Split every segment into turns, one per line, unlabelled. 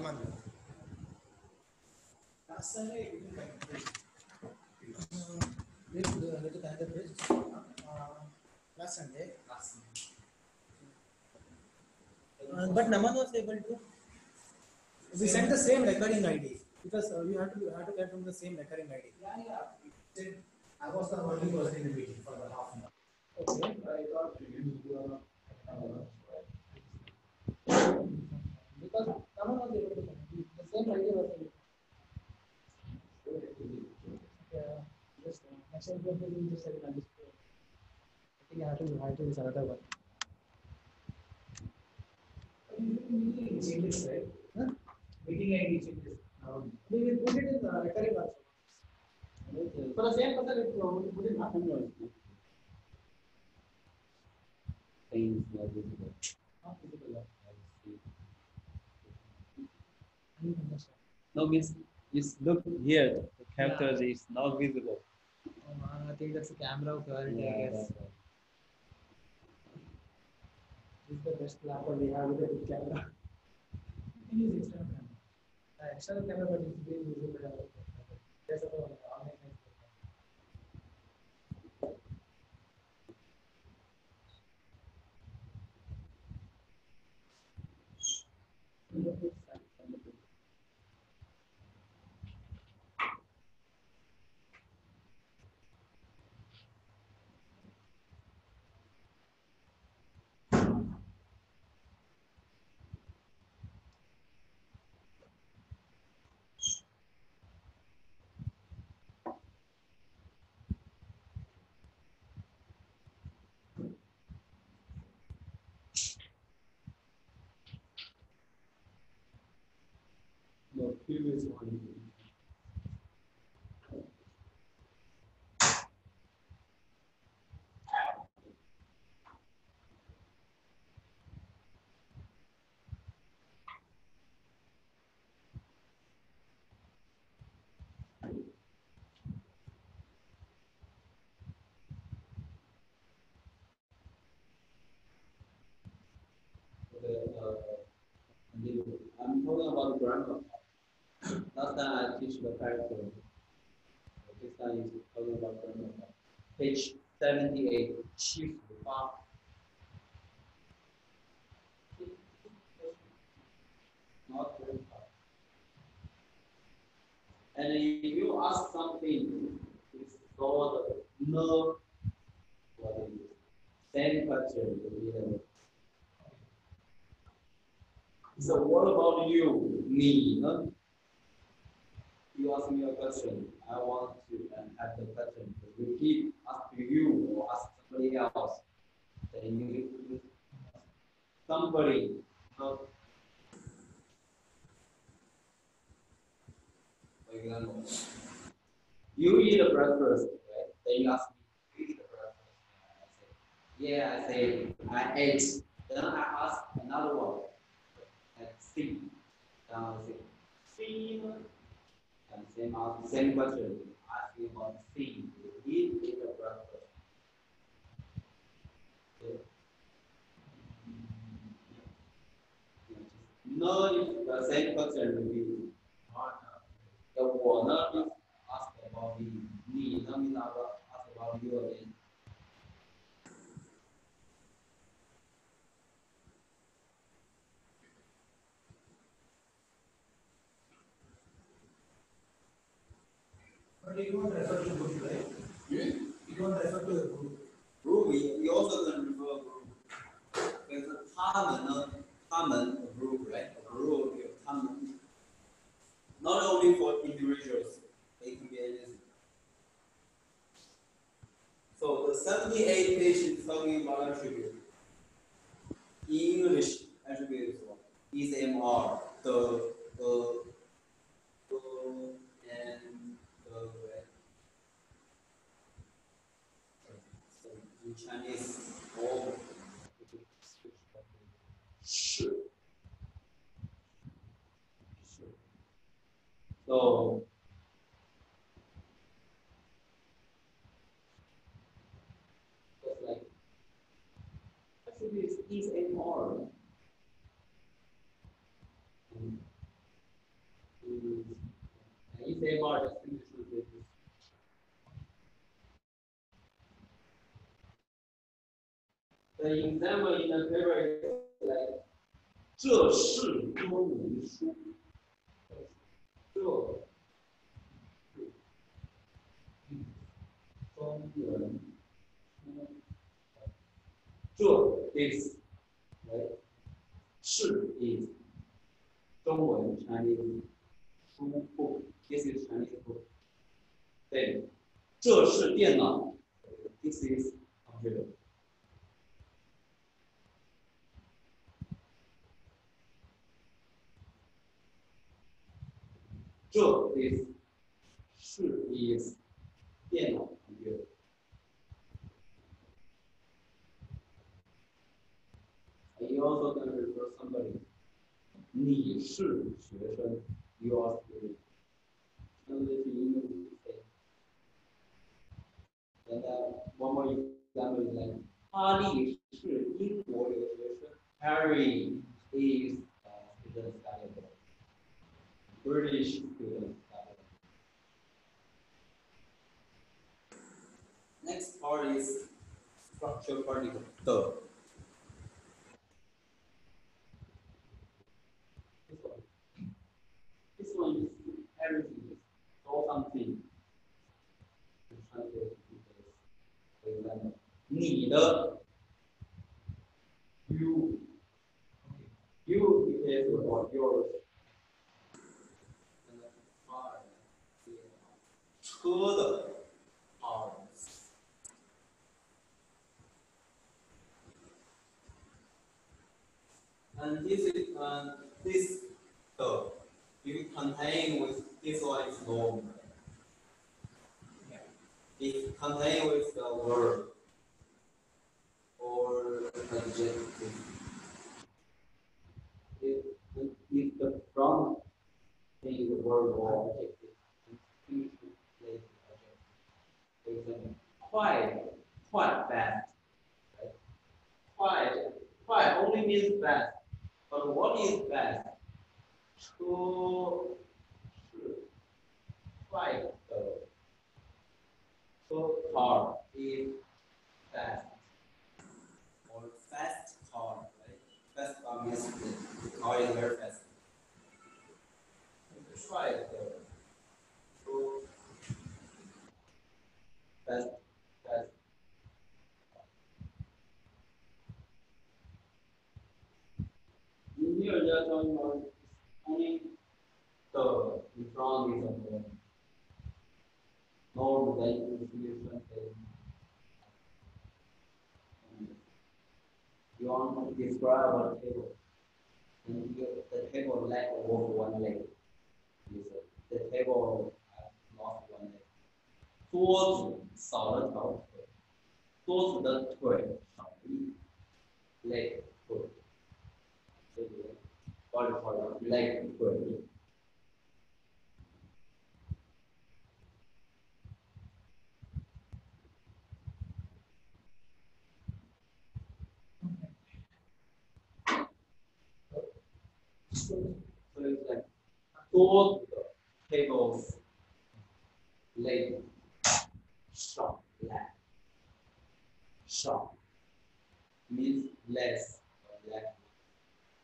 Naman.
Last Sunday, we didn't like this.
Wait, let it connect the page. Last Sunday. Uh, but Naman was able to. We sent the same recurring ID because uh, we had to had to get from the same recurring ID.
Yeah, yeah. I was the only person in the meeting for the half an hour.
Okay.
I thought you were,
Because Naman was able to connect. The same ID was able. Yeah. Just uh, next time we will just set it on display. I think I have to I have another one.
changes, right?
Huh?
Meeting ID changes. Um,
We will put it in the recurring also. For the same person, it will put it not
Things not visible.
not visible.
No means is look here. The character is not visible.
Oh, I think that's the camera quality, I guess.
right.
This is the best laptop we have with a good camera.
can use external camera.
Uh, external camera, but it's being visible. online
The previous one. The, uh, I'm talking about grammar. Last time I teach the character. This time is talking about grammar. Page seventy-eight, chief Fa. Not very. And if you ask something, it's called no. What is it? Same question. So what about you, me? You ask me a question. I want to uh, have the question repeat, to you or ask somebody else. Then you somebody. For example, you eat a breakfast, right? Then you ask me, you eat a breakfast. I say, yeah, I say I ate. Then I ask another one and see. Down see. See. And same ask same question. Asking about see. Eat is a breakfast. Okay. No, if the same question will be the one is ask about me. Me, no means ask about you again.
But you don't refer to right? You don't refer to the group. Hmm?
group, we, we also can refer group. There's a common, right? A group, is common. Not only for individuals, it can be anything. So the 78 page is talking about attribute. English, attribute? Is MR, the, the, the, and the, right? So in Chinese, all should. So just like attributes is and are. same are distinguished The example in the paper is 这是中文书，这中文书，这 is right 是 is 中文 Chinese 书不 this is Chinese book 对，这是电脑 this is computer 这 is 是 is 电脑 computer You also can refer somebody 你是学生，you are student. Translate to English to say. And uh, one more example is like 哈利是英国留学生，Harry is a student studying abroad. British students. Uh, Next part is structure particle. Third. This one. This one is everything. It's something. 你的 you you is you, yours 车的 ours. And this is uh, this if you contain with this one is norm. If contain with the word or adjective. If, if the from the word or adjective, quite, quite bad. Quite, quite only means bad. But what is bad? True, true. Quite though. So far is bad. Or fast car, right? Fast car means the car is very fast. Try though. Fast. In here, they are talking about only the front is a norm. Norm like distribution. You want to describe a table. And the table lack of one leg. The table 多子少了条腿，多子的腿少了一类腿，这个包里包有类腿。所以在多的 tables late。short life. Short means less or lack.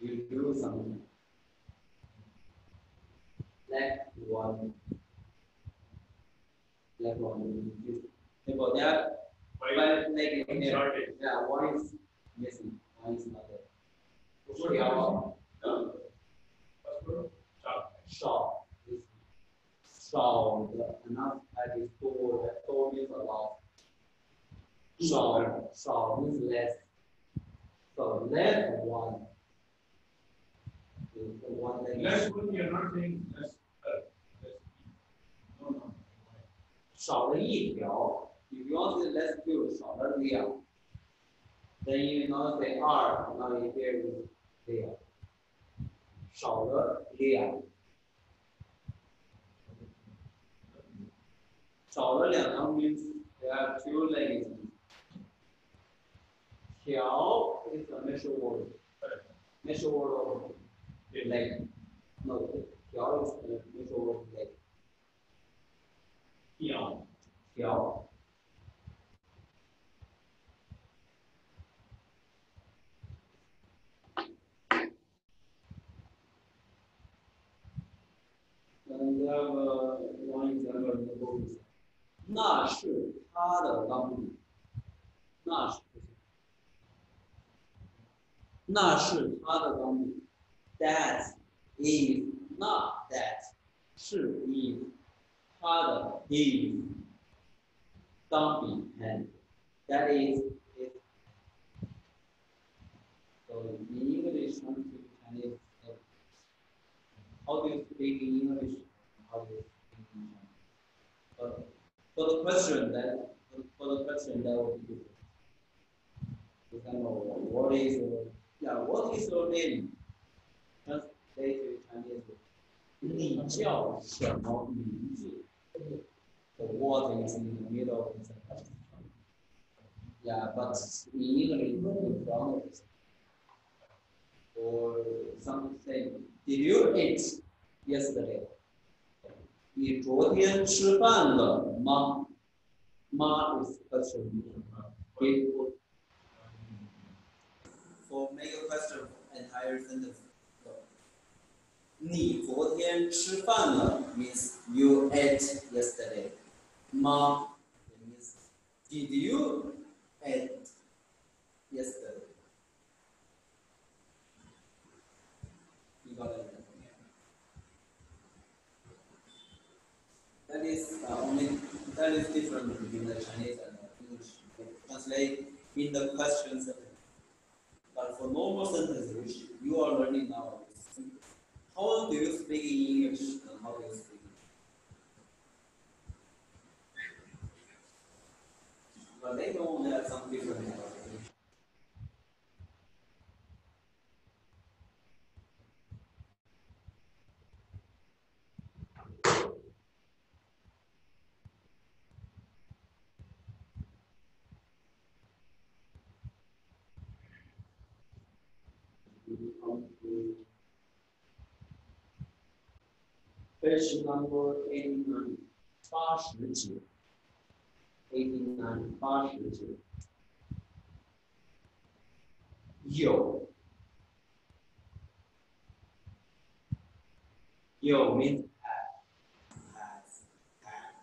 You do something. Lack one. Lack one. People, they are but like here, yeah, one is missing, one is not there. Short. Short. Short 少的 enough that is told that told means a lot 少少 means less so less than one is the one that
Less when you're not saying less, uh, less. No, no.
少了一条，if you want to say less two 少了两，then you not say 二，now you hear is 两，少了两， 少了两张名词，对啊，只有个词，条个 measure word，measure word，对，measure 条，measure，对，表条，条。的钢笔，那是那是他的钢笔，That is not that，是 is 他的 is 吃饭了吗？吗 is question. Did
For make a question entire sentence. 你昨天吃饭了 means you ate yesterday. 吗 it means did you ate yesterday? That is uh, only that is different between the Chinese and English. Translate in the question sentence. But for normal sentences, which you are learning now, how do you speak in English and how do you speak? But they on, there are some different interpretations.
Page number eighty nine，八十节。eighty nine，八十节。有，有 means
Has, had.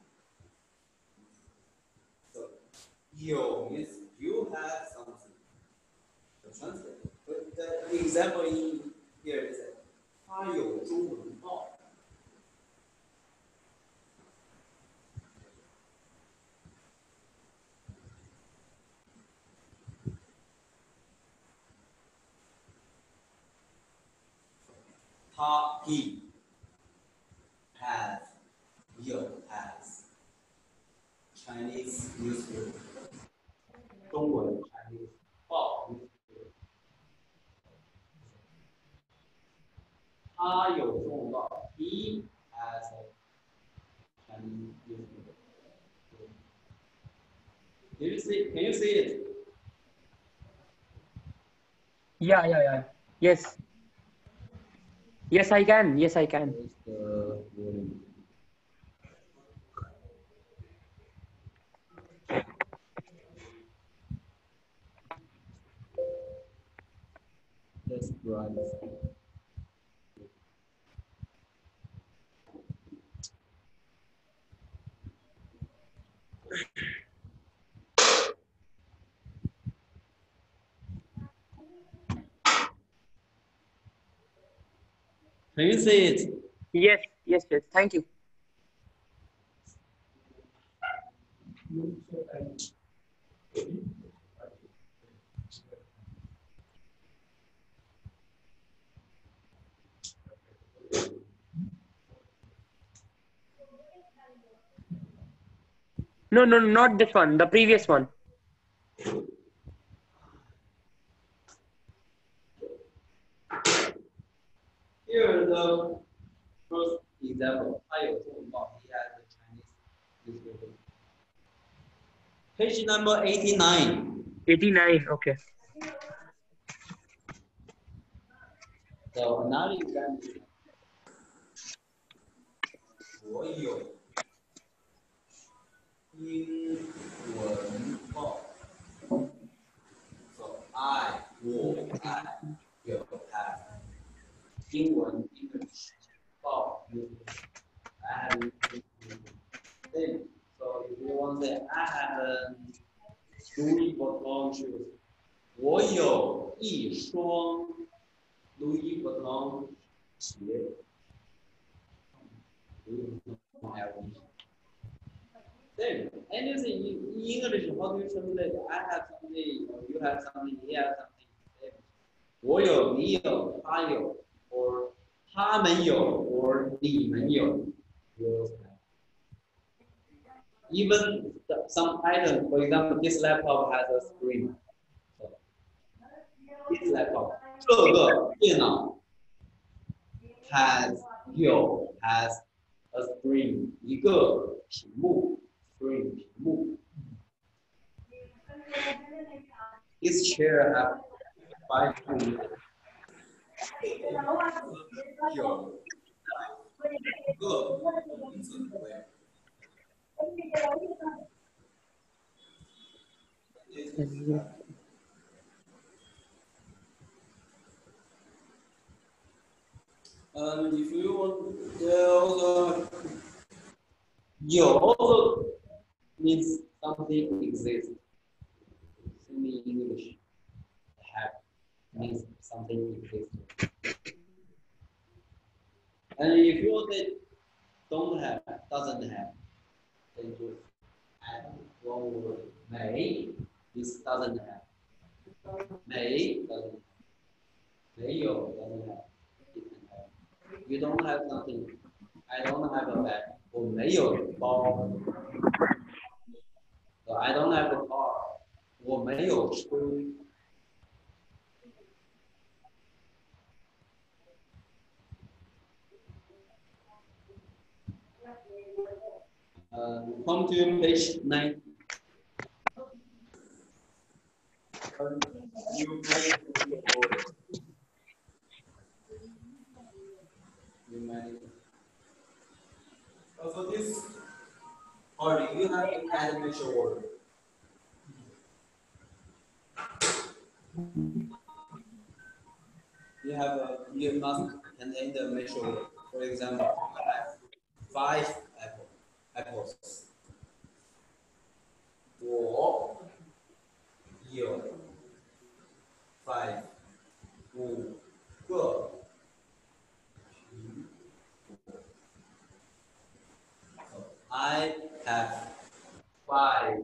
So, you means you have something. To translate. But the example in here is that 他有中文报。 他 he has 有 has Chinese newspaper
中文 Chinese 报。他有中文报，He has a Chinese newspaper. Can you see? Can you see it?
Yeah, yeah, yeah. Yes. Yes, I can. Yes, I can.
Where's the Can you see it?
Yes, yes, yes. Thank you. No, no, not this one. The previous one.
Here, the first example, I also he has a Chinese newspaper. Page number 89.
89, okay.
So now you
can. have 你
use this. I have then so if you want to say I have a Louis Vuitton shoes，我有一双 Louis Vuitton 鞋。Louis Vuitton have Then anything in English, how do you translate? I have something, or you have something, he has something. 我有，你有，他有，or 他们有，or 你们有。Even the- some item, for example, this laptop has a screen. So, this laptop, 这个电脑 has 有 has a screen，一个屏幕，screen 屏幕。This chair have five feet.
有一个名字为
Um, if you want, there also you also means something exists. Same in English. Have means something exists. And if you want it don't have, doesn't have, then just add one word. May this doesn't have. May doesn't have. 没有 doesn't have. It can have. You don't have something. I don't have a bag. 我没有包。So I don't have a car. 我没有车。 Uh, come to page nine.
You make the order.
You
Uh, For this order, you have to add a measure order. You have a, you must contain the measure order. For example, five across. Four, year, five, four, I have five.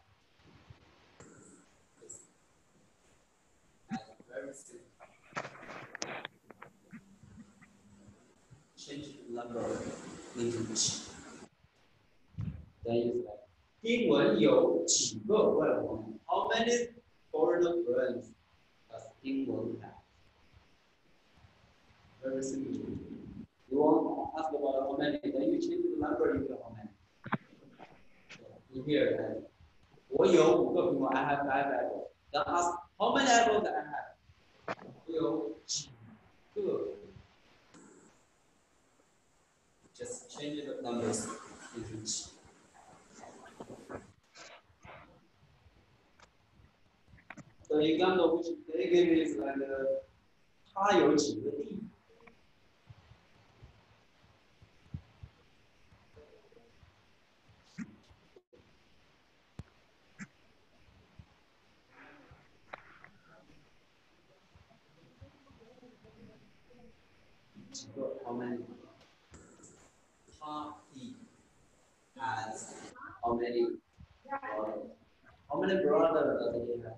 number into 几。
Then you say, 英文有几个外国朋友？How many foreign friends does 英文 have? Very simple. You want to ask about how many, then you change the number into how many. In here, right? 我有五个苹果，I have five apples. Then ask how many apples I have? 我有几个？
Just change the numbers into 几。
The example which they give is like, uh, 他有几个弟弟？几个？How many?
他 he has
How many? brothers? How many brothers does he have?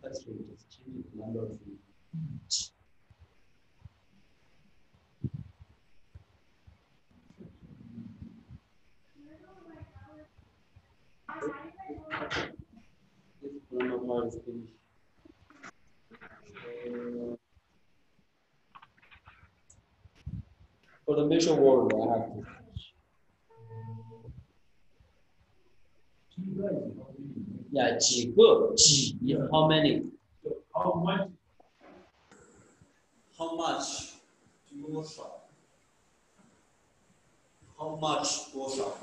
question just change the number of part is finished. Uh, For the measure word, I have to finish. Yeah, 几个几 how many?
How much?
how much 多少 how much 多少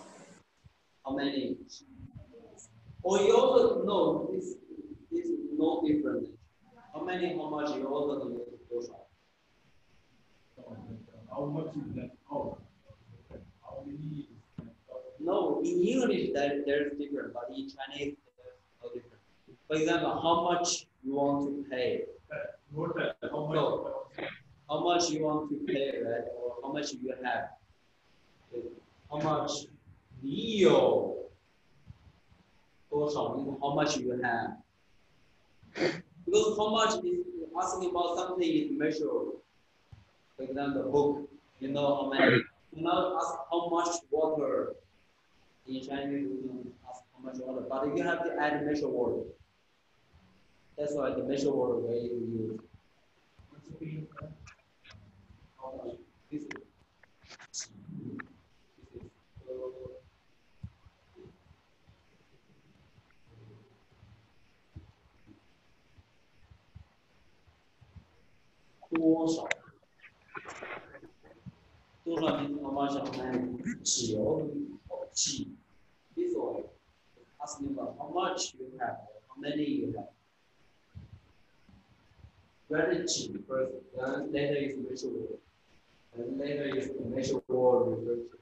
How many? Or you also know this this is no different. How many, how much you also know this 多少
how much is that how? How many
No, in unit that there's different, but in Chinese there's no different. For example, how much you want to pay?
How much?
So, how much you want to pay, right? Or how much you have? How much? Leo. How much you have? Because how much is asking about something is measurable. For example, book, you know how many. You ask how much water. In Chinese, you don't ask how much water, but you have to add measure word. That's why the measure word where you use. This？多少 means how much how many? 几哦，几。This one asking about how much you have, how many you have. Very cheap first, then later is measure word. And later is the measure word referred to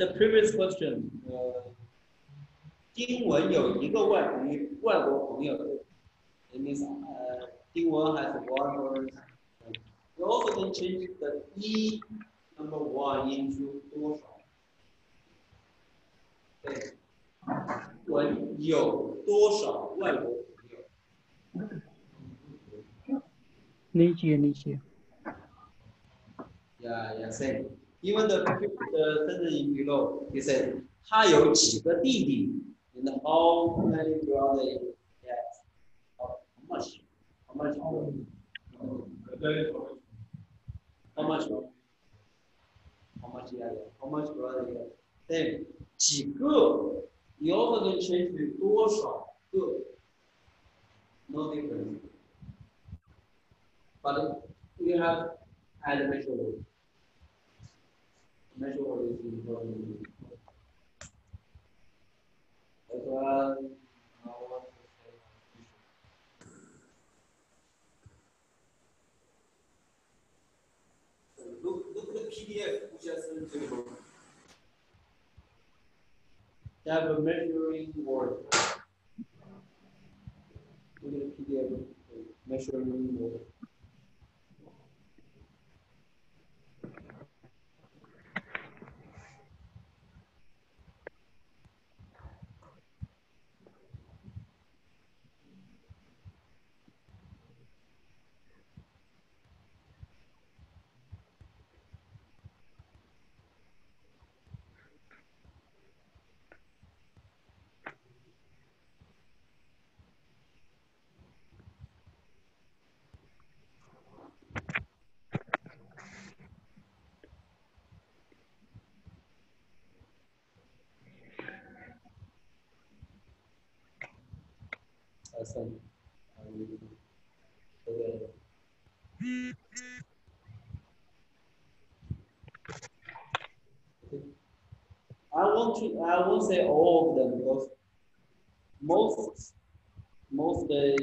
the previous question. 呃，丁文有一个外朋友，外国朋友。It means 呃，丁文 has one word. You also can change the e number one into 多少。对，文有多少外国朋友？
理解理解。
Yeah, yeah, same. Even the the sentence in below, he said, 他有几个弟弟？And how many brothers? Yes. How much? How much?
That is how much.
How much? How much? Yeah, yeah. How much brother? Yeah. Same. 几个？You also can change to 多少个？No difference. But you have add measure word is
look, look at the PDF which to you.
They have a measuring word. Look at the PDF, measuring word. Awesome. Okay. I want to. I won't say all of them because most, most they.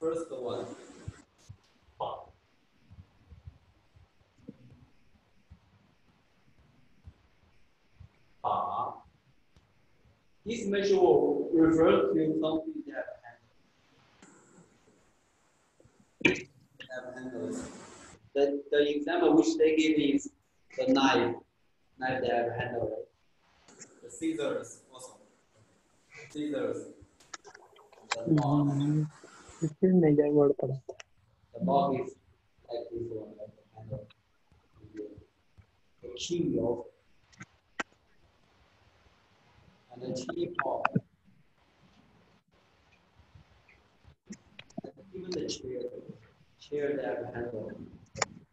First one.
Ah. This measure will refer to something that
have handles.
The, the example which they give is the knife, knife that have handle.
The scissors also. Scissors. The
box.
The box is like this one, like the handle. The key of and the teapot. Even the chair. Chair that have handle.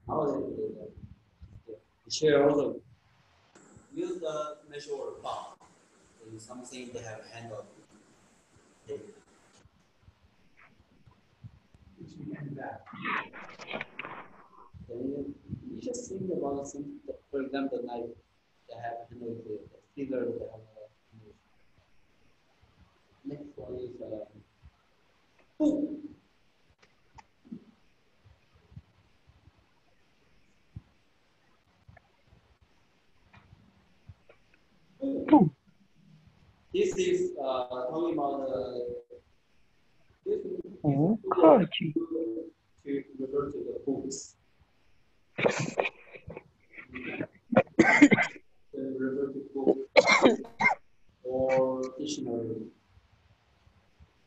How they? The chair also.
Use the measure word bar. In something they have handle.
Then you, just think about some, for example, the knife that have handle to the scissors that have. Next one is uh, book. This is uh, talking about the this, this
Oh,
is to refer to the books. Refer to books or dictionary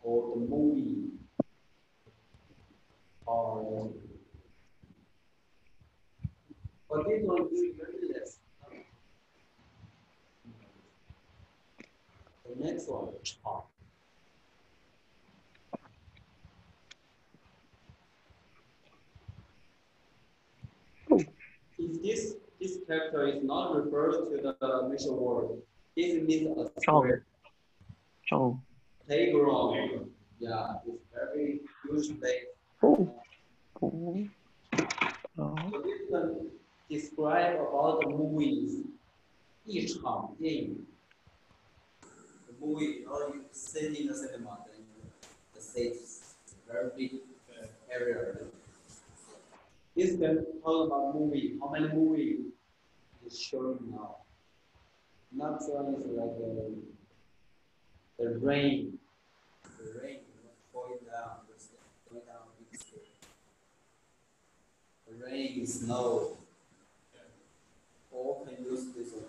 or the movie or but this one is very less. The next one, chart. Uh, if this this character is not referred to the measure word, this means a square
Oh,
playground. Yeah, it's very huge place.
oh, oh. Oh.
So this can describe about the movies. 一场电影
The movie, you know, you sit in the cinema, then the seats, very big area.
This can talk about movie. How many movies is showing now? Not one is like uh, the rain.
The rain going down. Going down big scale. The rain, is snow. All can use this one.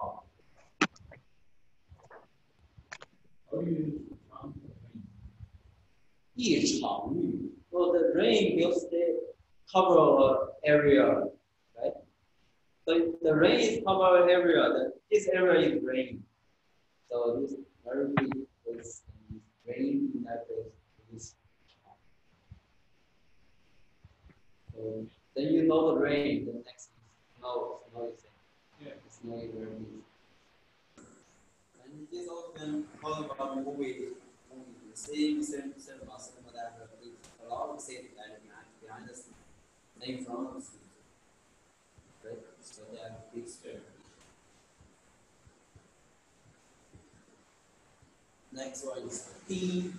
Oh. Well, the rain
will stay cover over area, right? So the rain is cover area, the, this area is rain. So this place and rain in that. So then you know the rain. The next is snow. Snow is
Yeah.
snow is very big.
And this can talk about movie. movie. the same same cinema, cinema that a lot of city that behind behind us, in front of us. Right? So they have big Next one is T.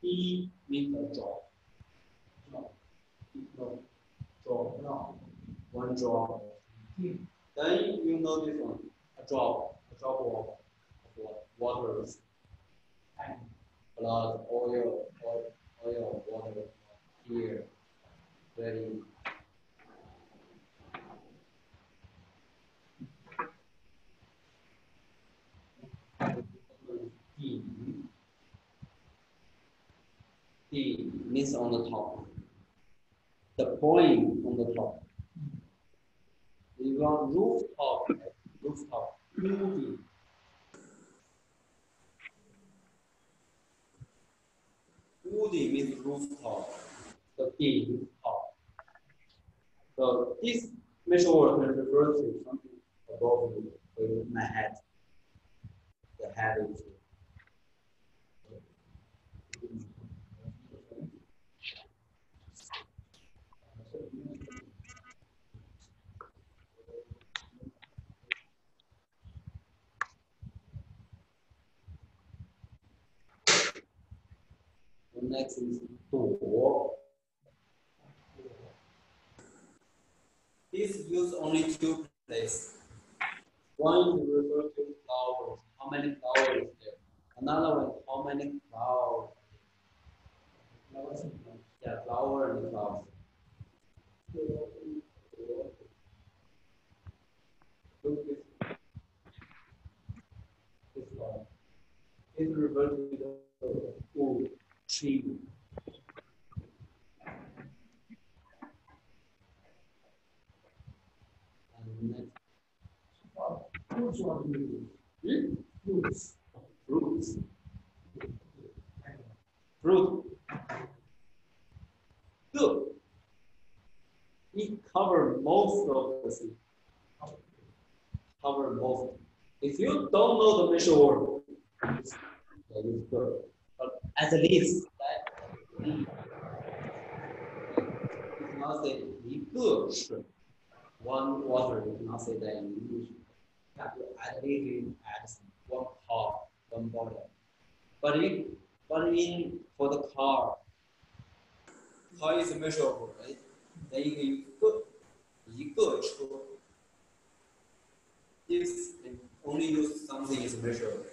T means a drop. Drop. No. Drop. No. One drop. Then you know this one. A drop. A drop of, of water. And blood, oil, oil, oil, water here. Very T. T means on the top. The point on the top. We want rooftop, rooftop, movie.
Woody means rooftop.
The T rooftop. So this measure word refers to something above my head. The. The next is 朵。
This use only two places.
One refer to flowers. How many flowers there? Another one, how many flowers? Yeah, flower and flowers. It to the tree. And next
use.
Hmm?
fruits,
fruits, fruit. Good. It cover most of the sea? Cover most. If you don't know the measure word, that is good. But at least you cannot say good. One water, you cannot say that in English. At least add some one car, one bottle. But in but in for the car,
Car is measurable, right? Then you can use 个一个车 If only use something is measurable.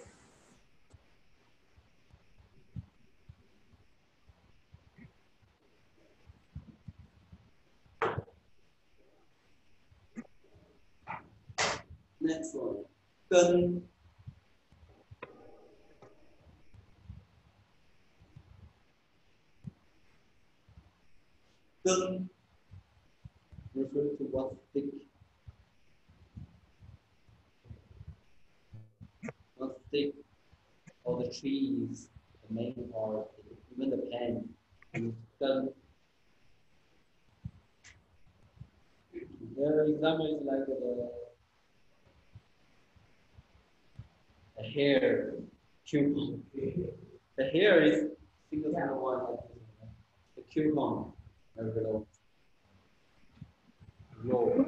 next one, 根 根 refer to what stick what stick or the trees, the main part, even the pen, is 根 Their example is like the the hair coupon. The hair is single single one like. The coupon very below. Roll.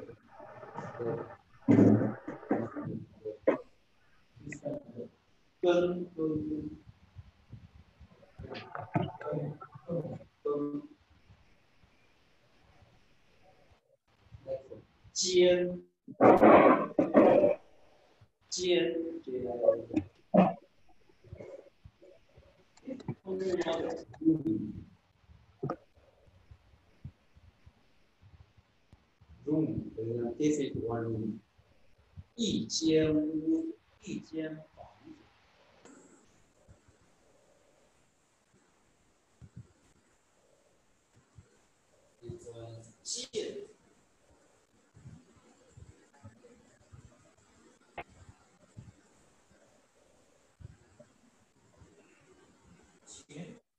Gun, gun, gun. Next one. 尖，尖，得，DC 组装中，一间屋，一间房，一
个借，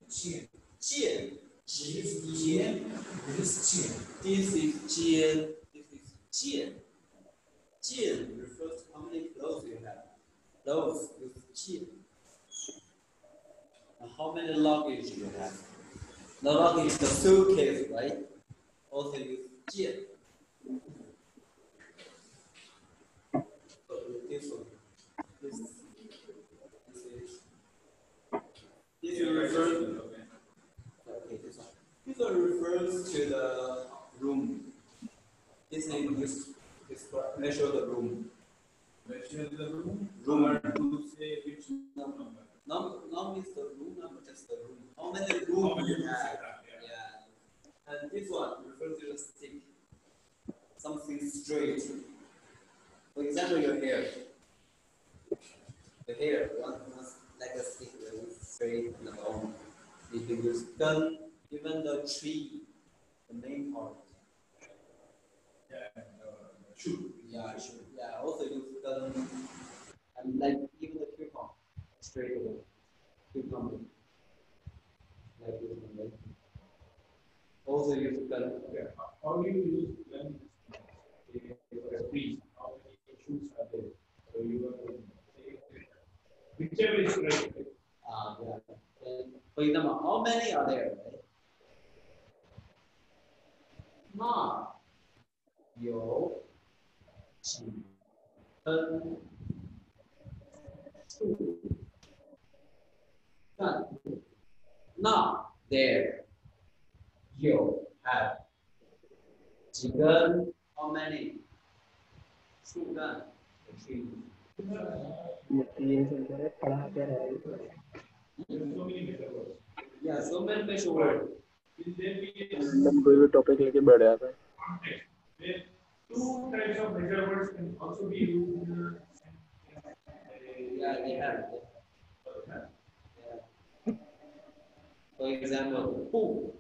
借，
借，
借，
借，借，DC 借。Is
Jin refers to how many clothes you have. Clothes with Jin. And how many luggage you have. The luggage is the suitcase, right? Also Jin. So this one. This, this is. This Okay, this one. This one refers to the room. This is used to describe- measure the room.
Measure the room.
Room.
To say which number.
Num, num is the room number, just the room. How many rooms
many
you have?
yeah.
Yeah. And this one refers to the stick. Something straight. For example, your hair. The hair, one was like a stick, straight and long. You can use gun, even the tree, the main part.
Shoot.
Yeah, sure. Yeah, also use gun and like even the cucumber, straight away. Cucumber. Like this one, right? Also use gun.
Yeah. How do you use gun? For a priest, how many shoots are there? So you are whichever is right.
Uh, yeah. For example, how many are there, right? 那有嗯，done. Now there you have 几根？how many?
Two done.
Yeah, so many
special words.
हम कोई भी लेके बैठ जाते हैं
two types of measurements can also be used. In,
yeah, they have.
Yeah.
For example, who?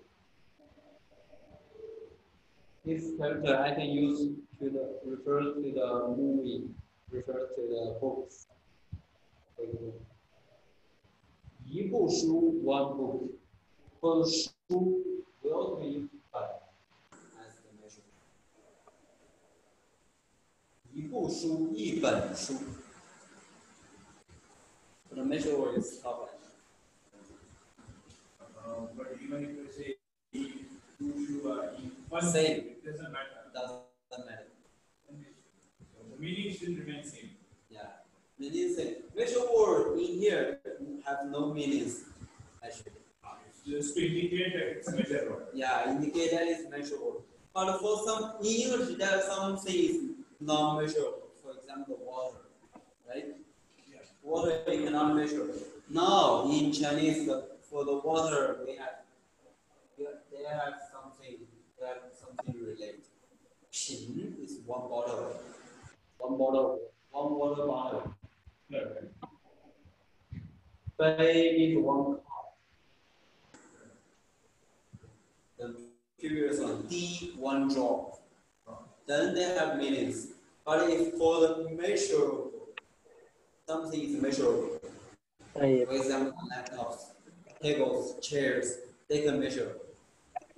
This character I can use to the to the movie, refer to the books. One book. For 书, we also use 一部书一本书。The measure word is covered.
Uh, but even if you say e, two shoe are e, one
Same.
it doesn't matter.
Doesn't matter.
So the meaning still remains same.
Yeah. Meaning say measure word in here have no meanings actually.
Just to indicate that it's a measure word.
Yeah, indicate that is measure word. But for some in English there are some things non-measurable. For example, water, right?
Yeah.
Water you cannot measure. Now in Chinese the, for the water we have they have something they have something related. 瓶 is one bottle. One bottle. One water bottle.
Right.
Bay is one cup. The previous one, D one drop. Then they have meanings. But if for the measurable, something is measurable. Ah, for example, laptops, tables, chairs, they can measure.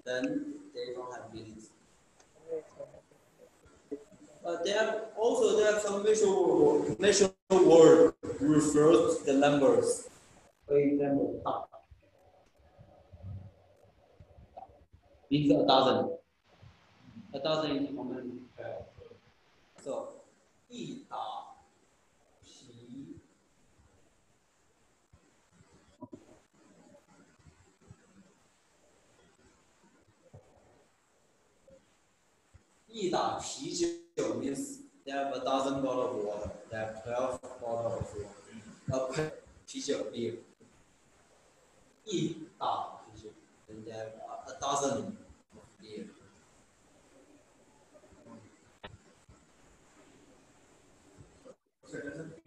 Then they don't have meanings. But there are also there are some measurable measure word refers to the numbers. For example, up. Means a dozen. A dozen is how many? So, 一打啤一打啤酒 means they have a dozen bottle of water. They have twelve bottle of water. Uh, 啤酒 beer. 一打啤酒 then they have a, a dozen
So it doesn't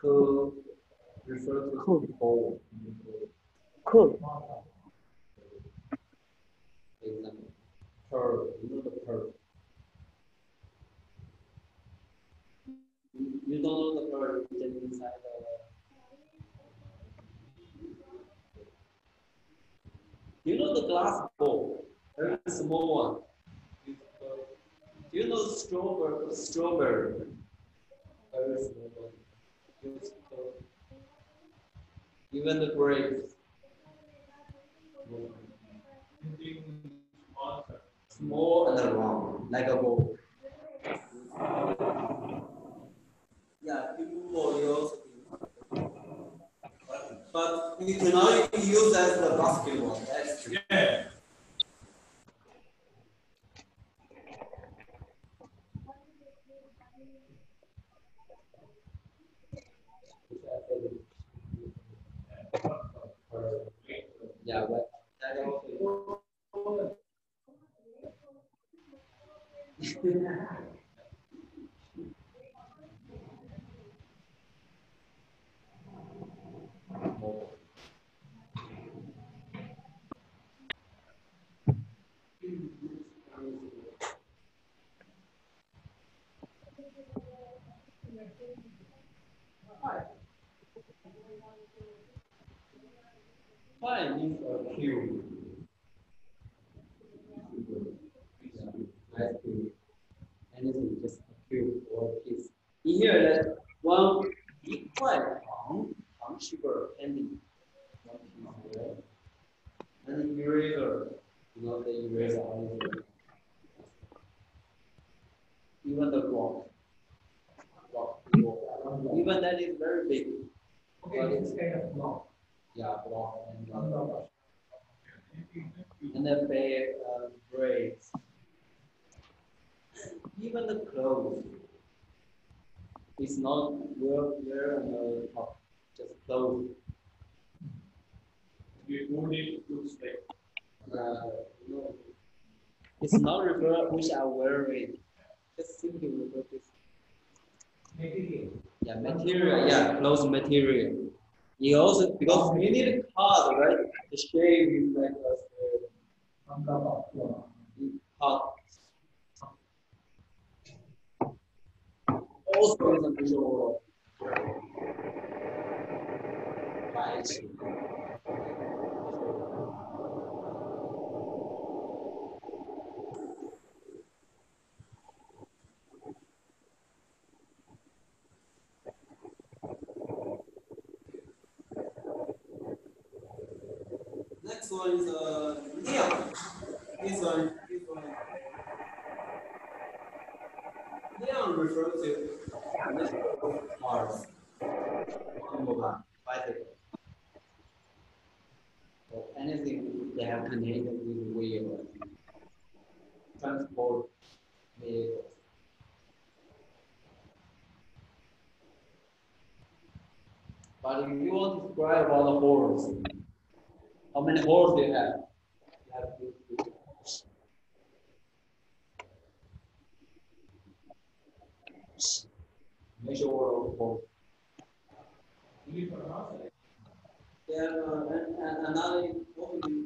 Cool refer to whole.
Cool.
Example. You know the pearl. You don't know the which is inside the. You know the glass bowl, very small one. Do you know strawberry? Strawberry. Very small one. Even the grapes. Small and round, like a bowl.
Yeah, people will use. But we cannot use as the basketball. That's true.
Yeah.
Yeah, but that also. Means a cube. Anything, just a cube or a piece. In here, that one pie, pound, pound sugar candy. And eraser, you know the eraser. Even the block. Even that is very big.
Okay, this kind of block.
Yeah, block and and then pay uh, braids. Even the clothes. is not wear wear on the top, just clothes.
We don't need to stay.
Uh, no. It's not refer which I wear it. Just simply refer this.
Material.
yeah material. Yeah, clothes material. You also because you need a right? The shape is like card. Also is a visual.
Next one is uh, neon. This one, this one. Neon refers to automobile, bicycle.
or anything they have connected with the wheel, transport vehicles. But if you want to describe about the horse, how many do you have? You have to, measure all of horse.
They have uh, an, an, another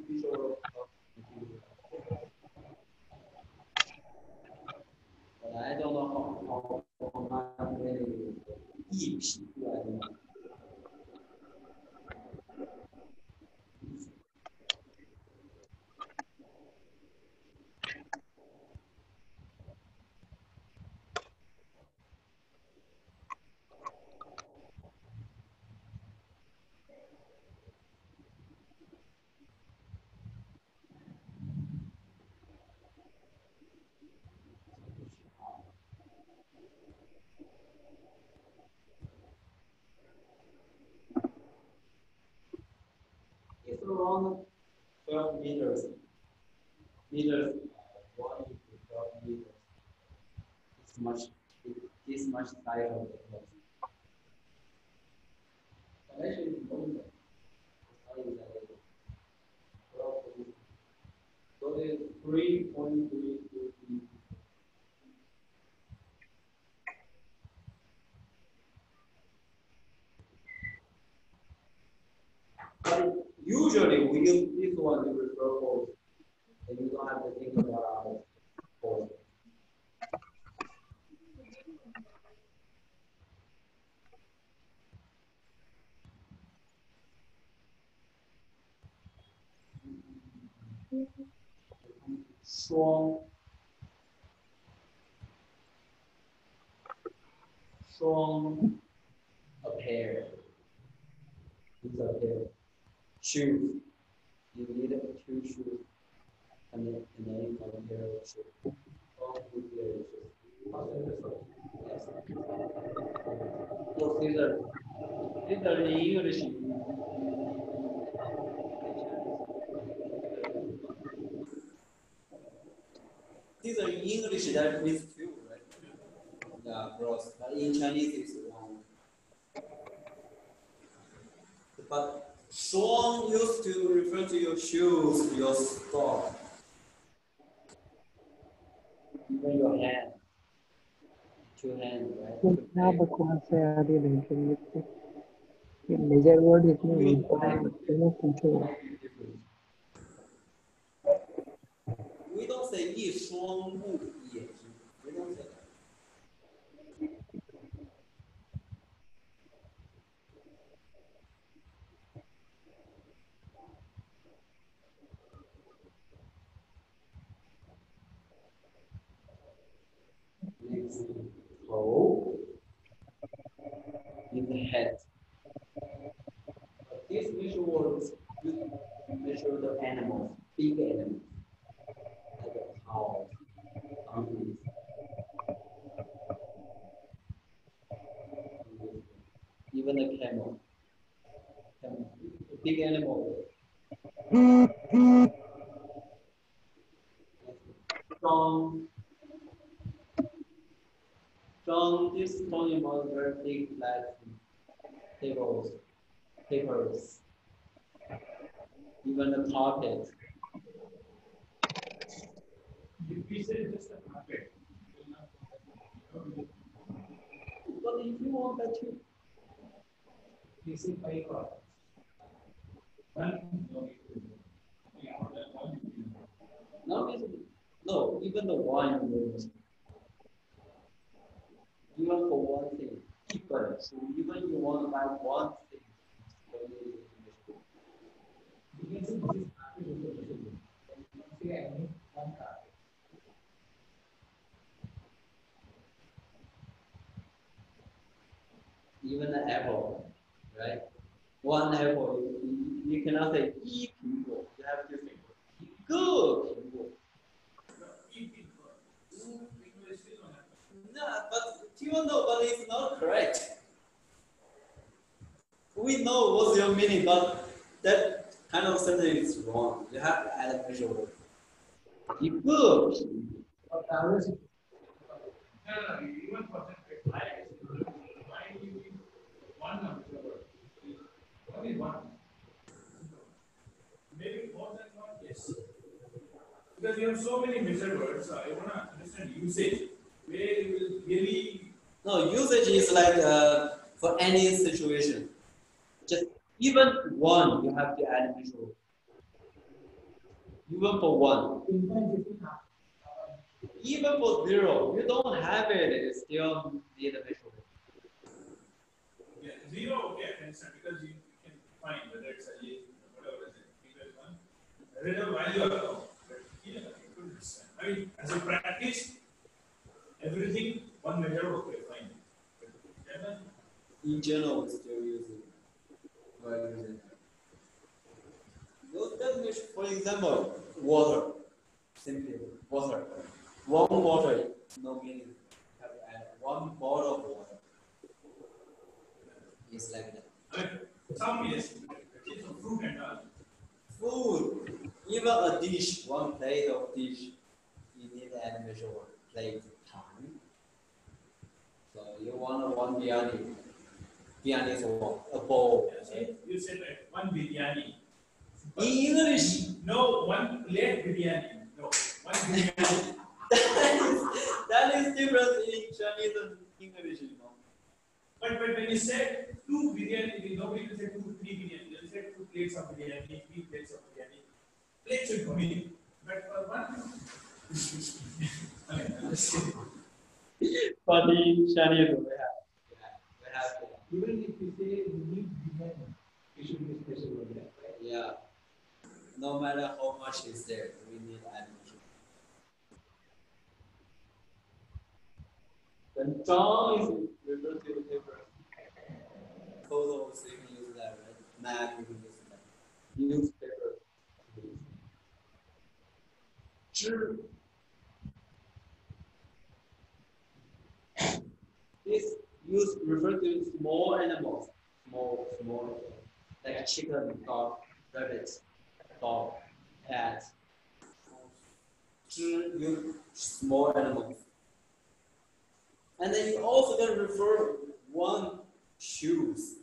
visual of
But I don't know how, how, how many each I don't know. around 12 meters, meters, uh, 1 to 12 meters. It's much, it's much higher than the clock. But actually, it's movement. How is that? So it's 3.3 meters. Thank you usually we use this one to refer force. And you don't have to think about force. Strong. Strong a pair. These are pair. Shoes. You need two shoes. And then, and then one pair of shoes. All pairs of shoes. So these are these are in English.
These are English that means two, right? Yeah, gross. But in Chinese it's one. But strong used to refer to your shoes, your stock.
Even your hand. Two hands, right?
क्या बकवास है यार ये mention लिखते ये major word इतने important लगते हैं पूछो
We don't say 一双目
Visuals you measure the animals, big animals, like a cow, donkeys. Even a camel. camel. A big animal. Strong from this stone was very big like tables, papers, even the carpet.
If we say just a carpet, it will not come.
But if you want that you
We say paper. One, no, it will. Yeah, that one.
now no, even the wine was even for one thing, cheaper. So even you want to buy one thing, even the apple, right? One apple, you, you cannot say 一苹果, you have to say 一个苹果.
No, but even though, but it's not correct. We know what's your meaning, but that kind of something is wrong. You have to add a visual.
People. Maybe more than one, yes. Because you have so many measured words, I want to understand usage. Where you will really.
No, usage is like uh, for any situation.
Just even one, you have to add visual. Even for one. Even for zero, you don't have it, it still need a visual.
yeah, zero, understand, because you can find whether it's a whatever is it, bigger one. Whether the value or no, yeah. I mean, as a practice, everything, one measure, okay, fine.
In general, still. Well, use it. Those definition, for example, water. Simply water. One water, no meaning. You have to add one bottle of water. It's like that.
Some a fruit and all.
Food, even a dish, one plate of dish, you need to add measure. Plate, time. So you want a one biryani. Biryani is what? A bowl.
Yeah, see, you said like one biryani.
In English,
No, one plate biryani. No, one biryani.
that is, that is different in Chinese and English, you know.
But but when you say two biryani, nobody will say two, three biryani. They'll get two plates of biryani, three plates of biryani. Plates will come in. But for one, I mean, I'm just saying.
Funny, Shani, we have. We have,
Even if you say you need behind, you should be special over that, right?
Yeah. No matter how much is there, we need animation.
Then John is the paper.
Photos, you can use that, right? Map, you can use that.
Newspaper. 知 This used refer to small animals, small, small, like chicken, dog, rabbit, dog, cat.
Use small animals. And then you also can refer one shoes.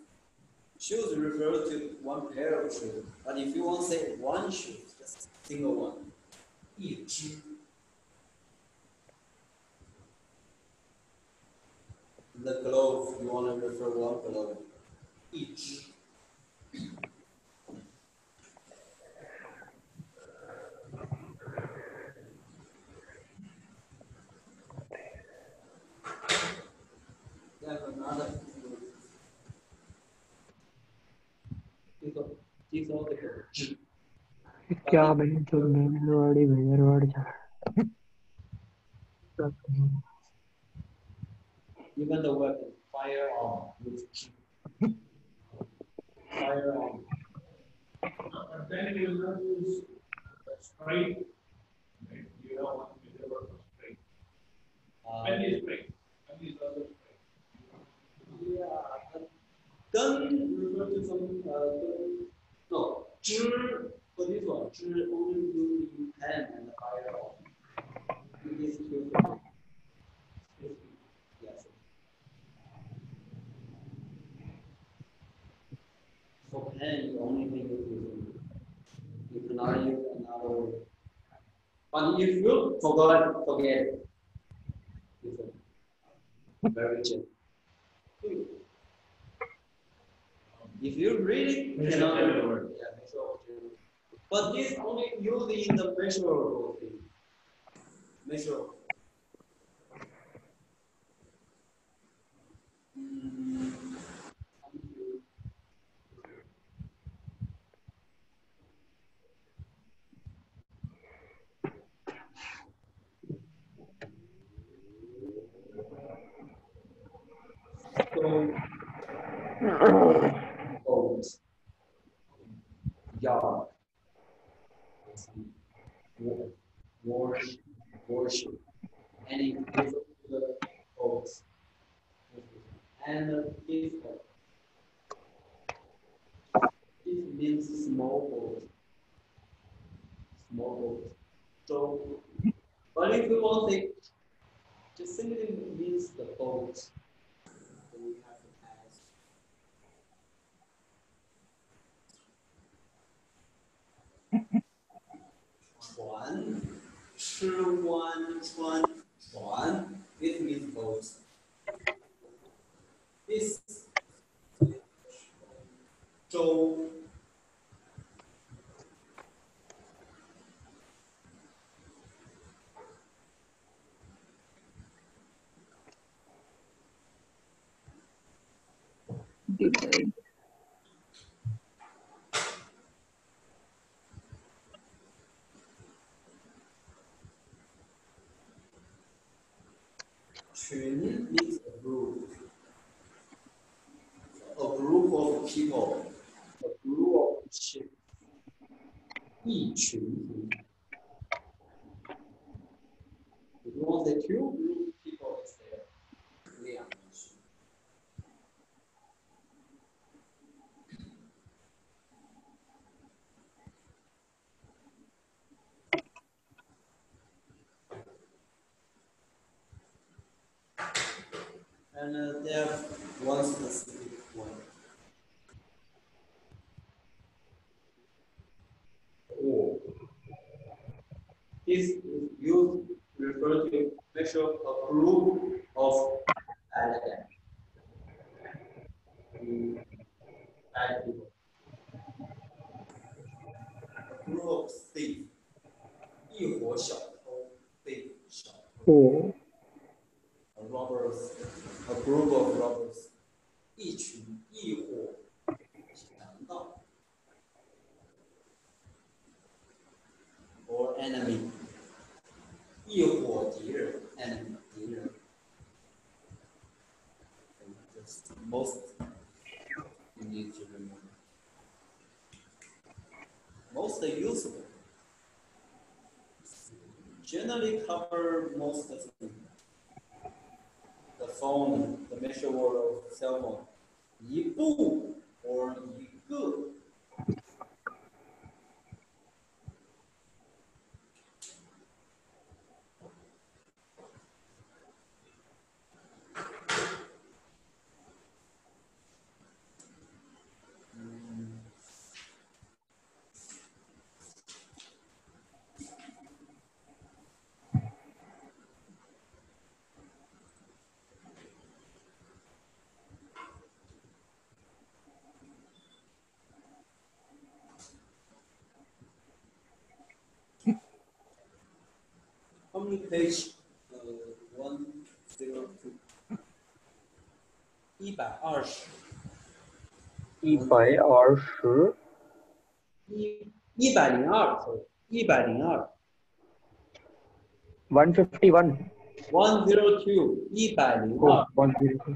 Shoes refer to one pair of shoes. But if you want to say one shoe, just single one. 一只 the glove, you want to refer one glove each.
क्या भाई तो मैंने word ही
भेजा word जा
even the weapon, firearm. firearm.
And then you will use straight. You don't want to deliver straight. Only straight. other straight.
Yeah. Gun refer to some uh, no. Zhi for this one, zhi only use the and the firearm. It is two. For pen, you only think of using. You cannot use another word. But if you forgot, forget it. It's very gentle. If you really
Measure
cannot,
every word.
yeah, measure of. But this only used in the measurable thing. Measure. Mm, So, boat, yard, war, warship, warship, any particular boats, and uh, this boat. This means small boat. Small boat. So, but if we want to just simply means the boat. So we have to add
Chuan, Shi Wan Chuan Chuan. It means boat. This Zhou. Good. 群 means a group. A group of people.
a group of sheep. 一群人。If you want the two group
And uh, there one specific one.
Or this is used refer to measure a group of bad guys. Mm, Bad people. thief，一伙小偷，thief 小偷
哦，
，a robbers，a group of robbers，一群一伙强盗，or enemy，一伙敌人，enemy 敌人。That's most you need to remember. Most useful. Generally cover most of the the phone, the measure word of cell phone. 一部 or 一个。 Page? Uh, one zero two. 一百二十，
一百二十，
一一百零二一百零二
one fifty
one，，one zero two，一百零
哦
二。
，one zero two，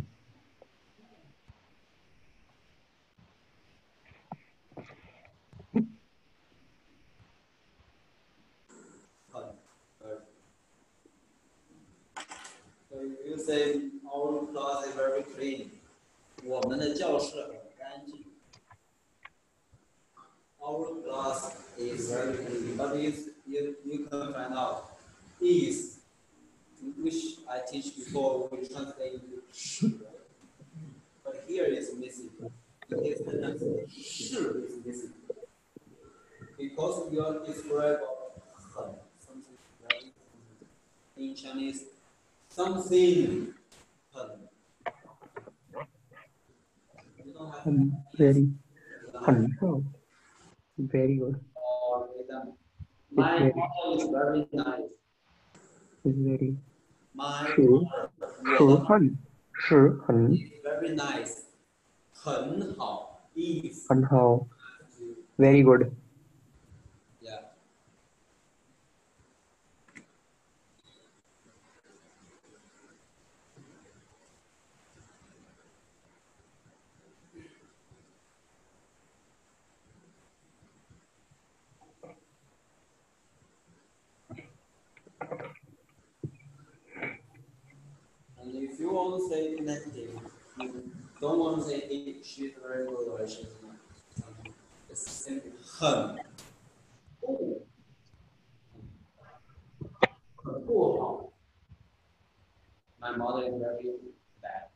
say our class is very clean. 我们的教室很干净。Our class is very clean, but if you, you can find out is which I teach before we translate into 是 but here is missing. In this sentence, 是 is missing. Because you are describe 很 something very in Chinese something 很 you don't have
很 very 很好，very good，
or with them. My
very-
model is very nice.
is very
My
是
model
是
我的
很是很
is very nice. 很好 is
很好，very good，
you want to say negative, you don't want to say he, she's very good or she's not. Um, It's simply 很不很不好。My mother is very bad.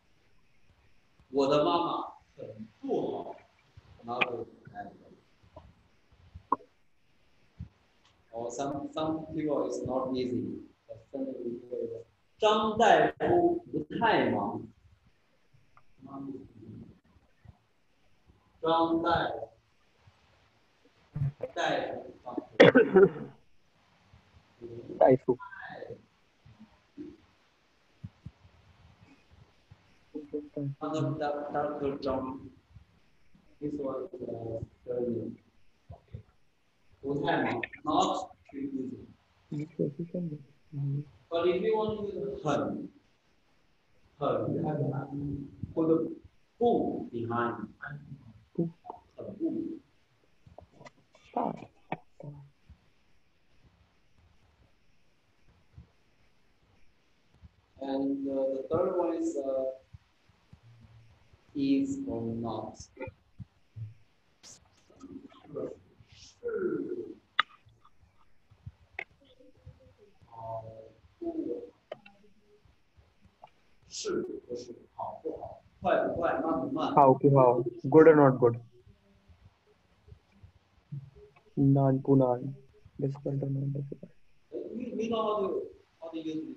我的妈妈很不好。Mother bad. Or some some people is not easy. but some people 张大夫不太忙。张大夫，大夫，
大夫
，Another doc- Dr. John. This was uh, earlier. 不太忙，not too easy. But if you want to 很很 you have to put the 不 behind.
And
uh, the
third
one is uh, is or not. Uh, 好不是不是好不好，快不快，慢不慢。
How to how? Good or not good? Non to non. Difficult or not difficult?
You, you know how to how to use it.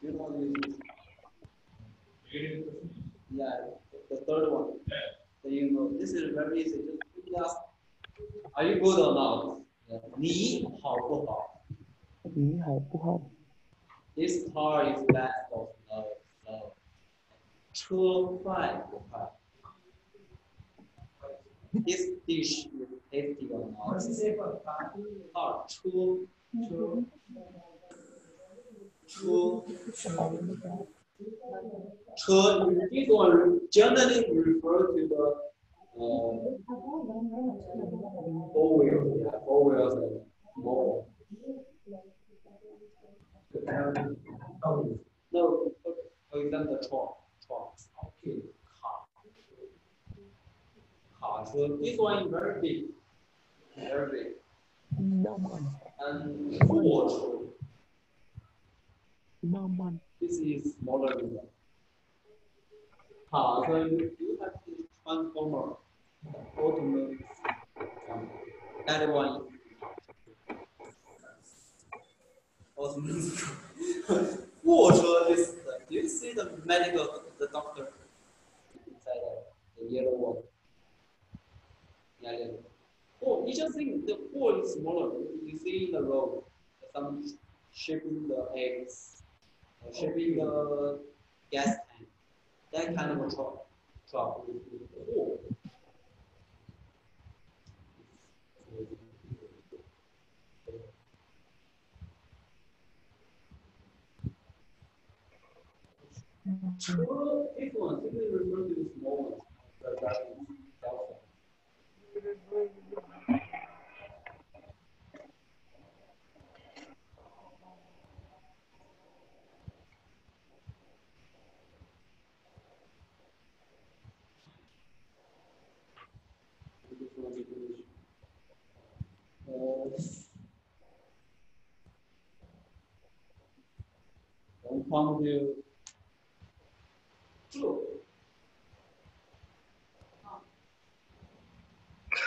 You know how to use it.
Reading the question.
Yeah, the third one.
Yeah.
So you know, this is very easy. Just ask, are you good or not? Yeah. 你好不好？
你好不好？
This car is fast or slow? Slow. 车快不快？This dish is tasty or not? Car 车车车车 This one generally refer to the uh, four wheels, yeah, four wheels and more. No, for example, truck, truck, okay, car. Car, so this one is very big, very big. And 货车
Naman.
this is smaller than that. Car, so you have this transformer, automatic. um, That one
Is the, do you see the medical the doctor
inside the, yellow one. Yeah, yeah. Oh, you just think the hole is smaller. You see in the road, some shipping the eggs, uh, shipping the gas tank. That kind of a truck, truck with, with the. Simply refer to the small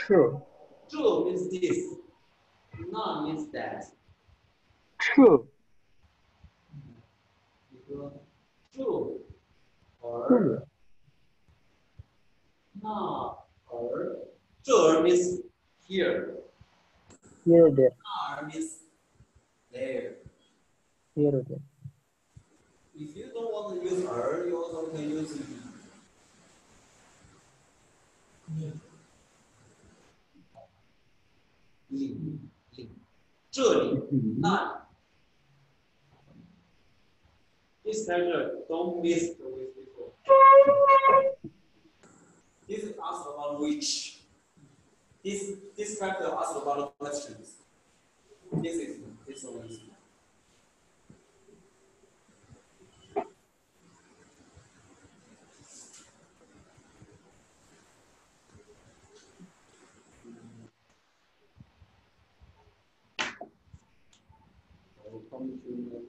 True.
True means this. Not means that.
True. True.
Or true. Or true means here.
Here there.
No means there.
Here there.
If you don't want to use R, you also can use E. Yeah.
里里这里那里。This character don't miss the with before.
This is asked about which. This this character asked about questions. This is this one Is.
To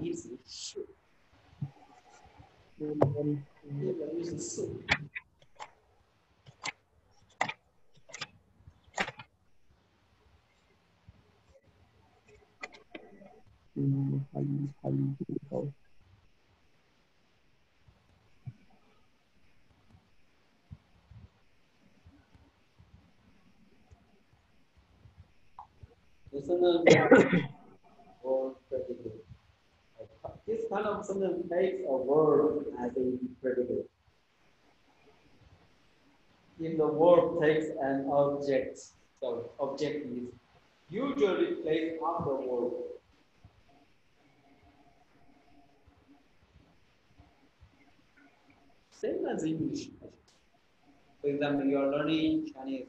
easy. And then an object, the object is usually placed after verb. Same as English. For example, you are learning Chinese.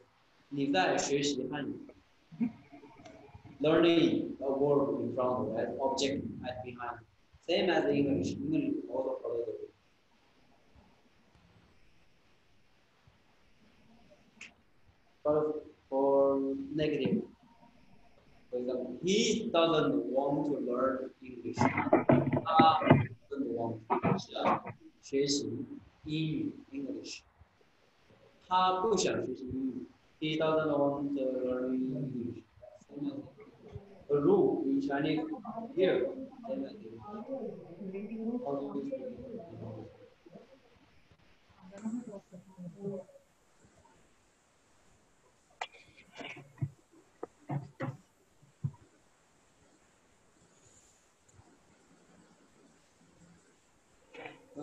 你在学习汉语。Learning a word in front, right? Object at behind. Same as English. English also follow the rule. But for negative, for example, he doesn't want to learn English. 他 doesn't want to 学习英语 English. 他不想学习英语。He doesn't want to learn English. The rule in Chinese here. same as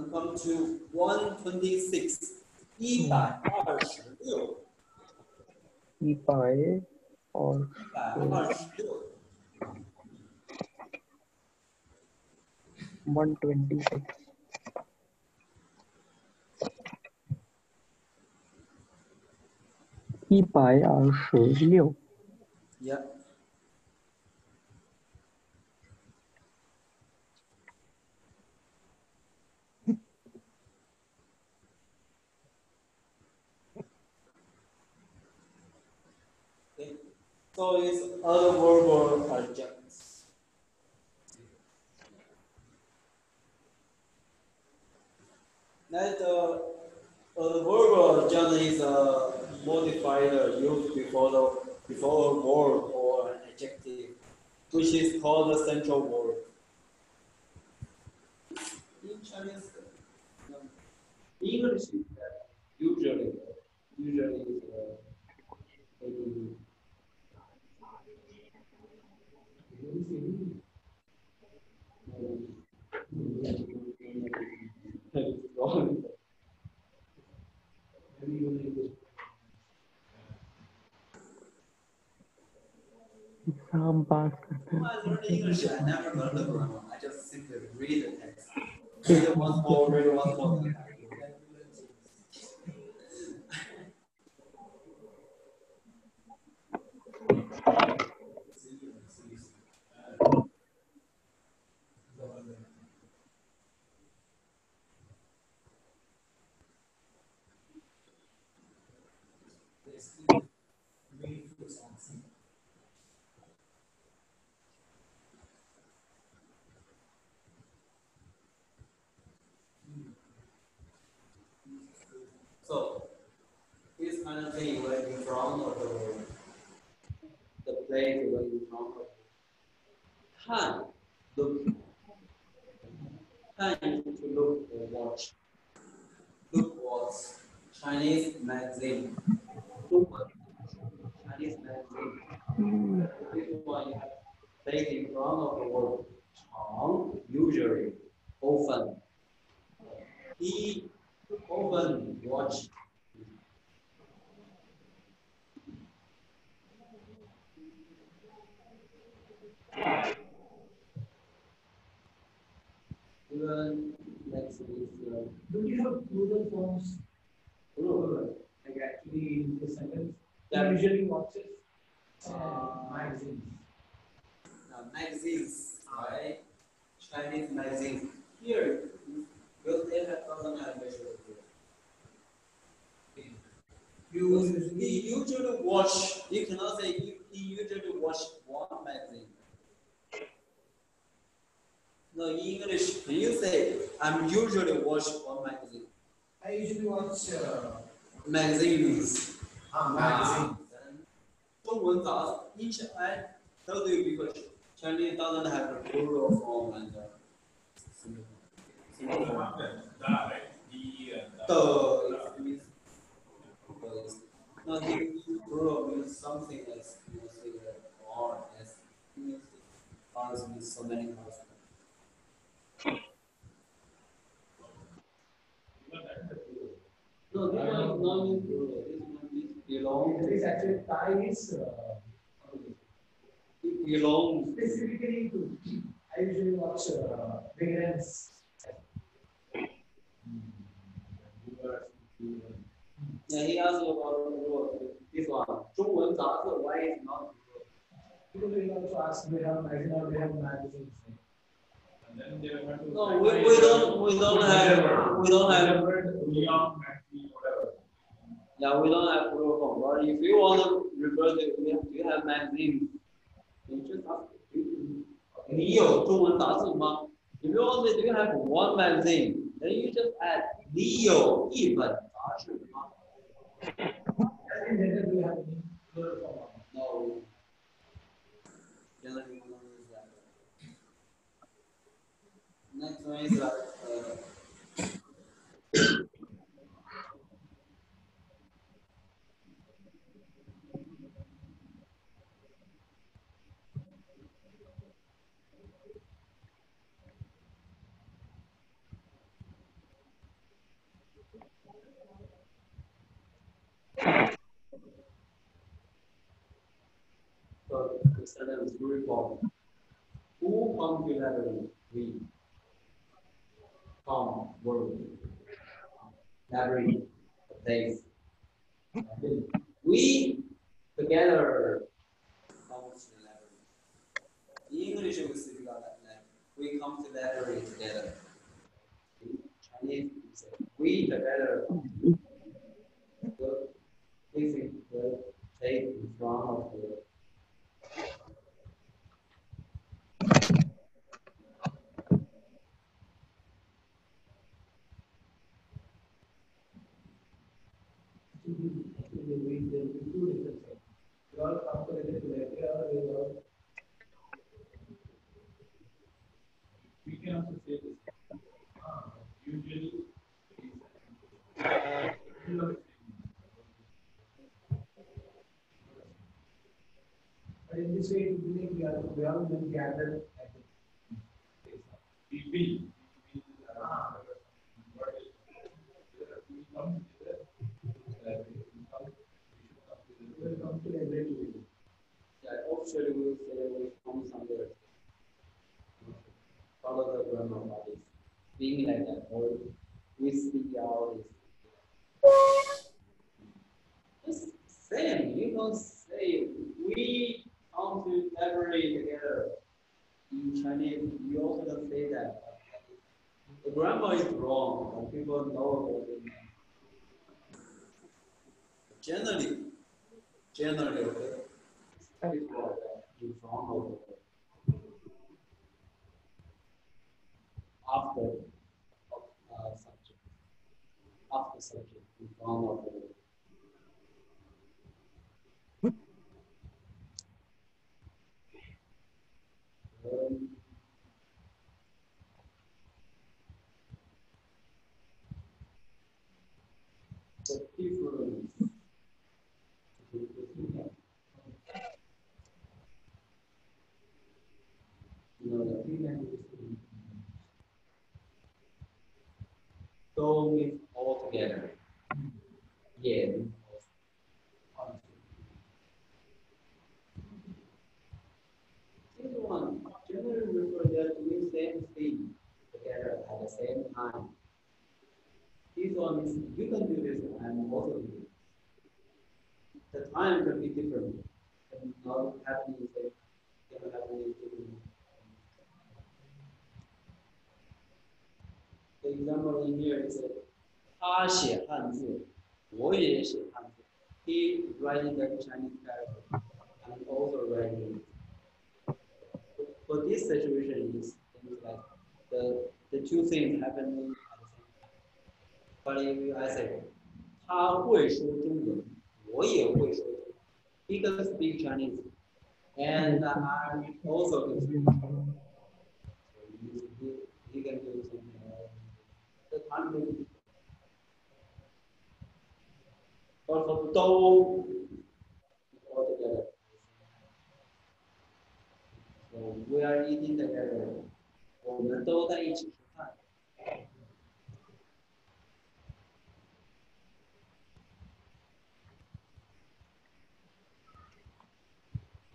come to one twenty six. 一百二十六，
一百二
一百二十六，
one twenty six 一百二十六
Yeah. So it's other verbal adjuncts. That uh, uh, the verbal adjunct is a modifier used before the before a word or an adjective, which is called the central word. In Chinese, um,
English is that usually, usually uh, maybe wrong.
三八
when I learned English, I never learned the grammar. I just simply read the text. Read it once more, read it once more. So, Ananda, where you from or the,
the place where you from?
Time, look.
Time to look or watch.
Look was Chinese magazine.
Look, Chinese magazine. Hmm. This why you have placed in front of the word Chong, usually, often. He often watched Even next is uh,
Do you have plural forms?
plural.
Like actually in the sentence?
Yeah.
Usually watches uh, magazines.
Now, magazines, right? Chinese magazines. Here, will they have thousand language You usually watch. You cannot say he, he usually watch one magazine. No, in English, can you say I'm usually watch one magazine?
I usually watch uh,
Magazines.
uh, magazine.
中文咋英文 I tell you because Chinese doesn't have a plural form and uh, single single form.
The, right? The, uh,
The it means the- no, the plural means something else. You say that or as means cars means so many cars.
No, this one is not in plural. This belong,
This actually ties uh,
it belongs.
specifically to. I usually watch uh, Big Rams.
Yeah, he asked you about this one. 中文杂志 why is not
People will also ask, we have magazine or we have magazines.
And then they have to.
No, we, we don't we don't have we don't have
Leon, Mackie, whatever.
yeah we don't have protocol. But if you want to refer to we have, you have magazine, you just ask. 你有中文杂志吗？If you only do you have one magazine, then you just add 你有一本杂志吗
And then we have in plural
form.？No. Generally, we don't use that.
Next one is like, uh,
So the sentence very long. Who come together? We. Come, work. Library, place. We together.
English, about that. We come to library together.
Chinese, we together. The facing the take in front of the.
Actually, we there will be two different things. We all come together to like, uh, we all
We can. Uh, usually. Uh,
in this way, we are, we all at the.
We will. We uh, come together, uh, we come- together.
We will
say we come somewhere. Follow the of this. Being like that, we speak out is. Just same, you don't say we come to library together. In Chinese, you also don't say that. The grammar is wrong, and people know about it.
Generally, generally, okay.
People are in front of After uh, subject. After subject, in front of it. Um, the difference. Languages. So all together. Yeah. This one generally they are doing same thing together at the same time. This one is you can do this and also do this. The time can be different. And not happening the can happen different. The example in here is uh, 他写汉字，我也写汉字。He writing the Chinese character and also writing. For this situation is things like the the two things happening at the same time. But if I say 他会说中文，我也会说中文。He can speak Chinese, and I also Or for tau altogether. So we are eating together. Or the tau that each.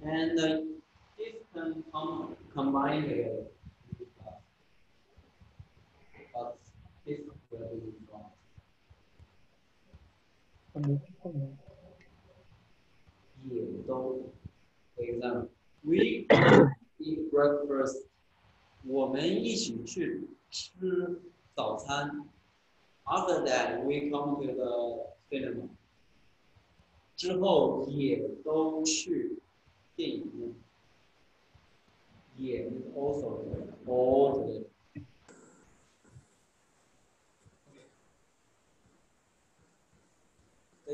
And this can come combined together. This will be wrong. Yeah, so for example, we eat breakfast. 我们一起去吃早餐。After that, we come to the cinema. 之后也都去电影院。也 also all together.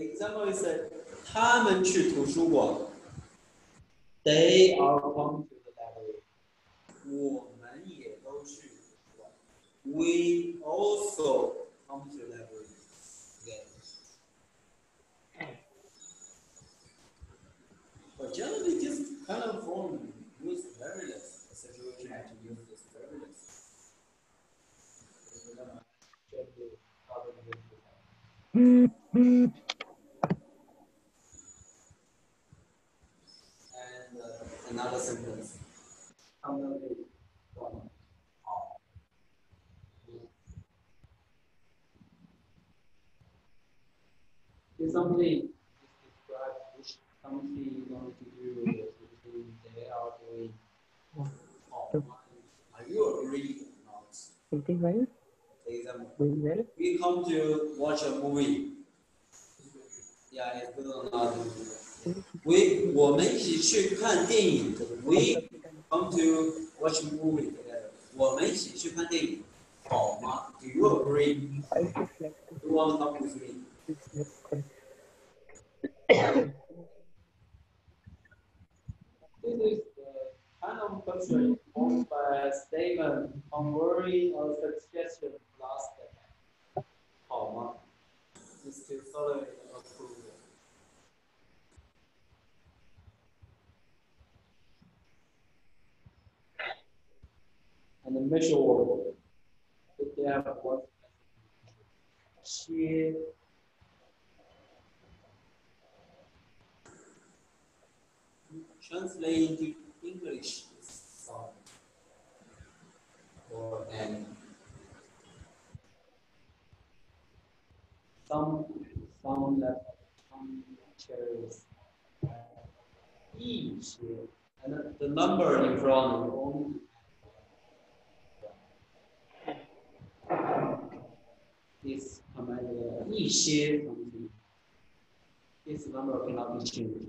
example is that 他们去图书馆，
They are come to the library.
我们也都去图书馆。We also come to the library together. But generally, this kind of form use very less. The situation to use this very less. another sentence.
If something which something is going to do they are doing
Are you agreeing or not?
Something.
We come to watch a movie. Yeah, it's good or not. We 我们一起去看电影。We come to watch a movie together. 我们一起去看电影，好吗？Do you agree?
I just like to
You want to come with me?
this next correct.
This is the kind of question formed by a statement converting a suggestion plus the 好吗？
Is to follow approval.
and the measure that they have what here
translate into English or an
some some that some chairs each and the number in front only is commanded 一些 something. This number cannot be changed.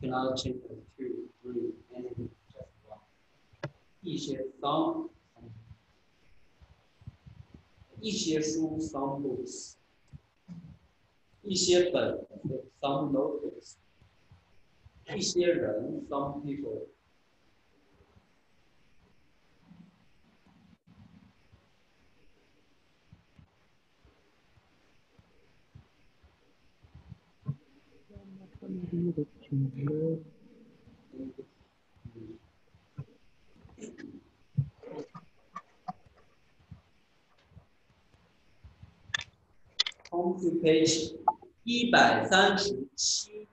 Cannot change to two, three, anything, just one. 一些 some 一些书 some books. 一些本 some notebooks. 一些人 some people. Home to page 一百三十七，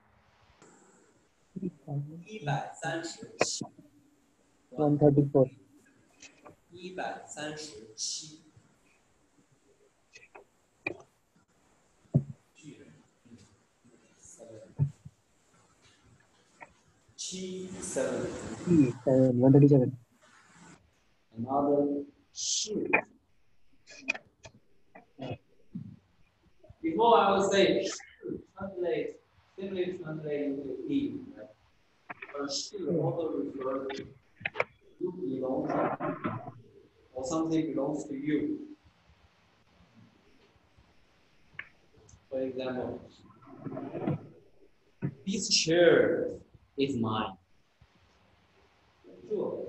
一百三十七
，One thirty four.
一百三十七。七 seven
Seven. One thirty seven.
another shoot. Before I would say shoot, translate, simply translate into E, right? But shoot also refers to you belong or something belongs to you. For example, this chair is mine. Sure.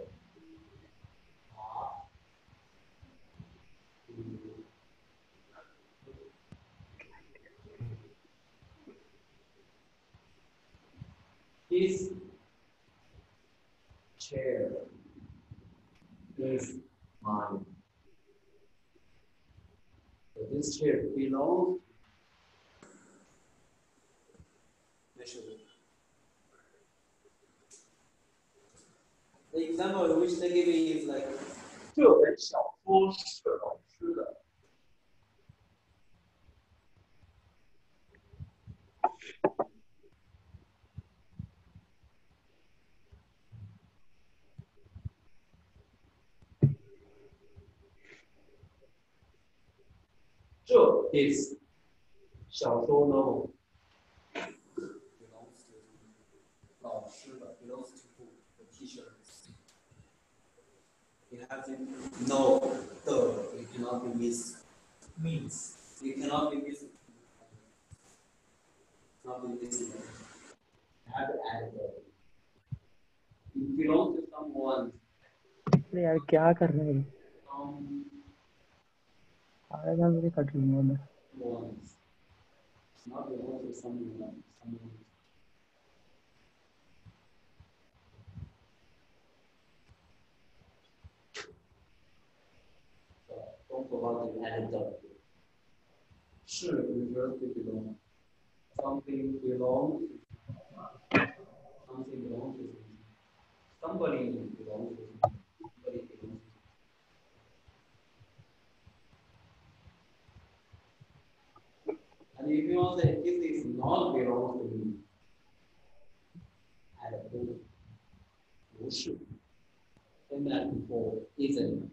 This chair is mine. So this chair belongs
The example which they give me is like
这本小说是老师的。这 is 小说 novel。
You have to know the it cannot be mis
Means.
you cannot be mis not be missing.
have to add it. It belongs to someone.
अरे यार क्या कर रहे हैं
Some
आधा घंटे से cut रही हूँ मैं
ones. It's not belong to someone. Someone. About the anecdote. sure. refers to belong. Something belongs something belongs to somebody belongs to somebody. somebody belongs to somebody. And if you want to say this is not belongs to me, I don't know. Who should? And that before isn't.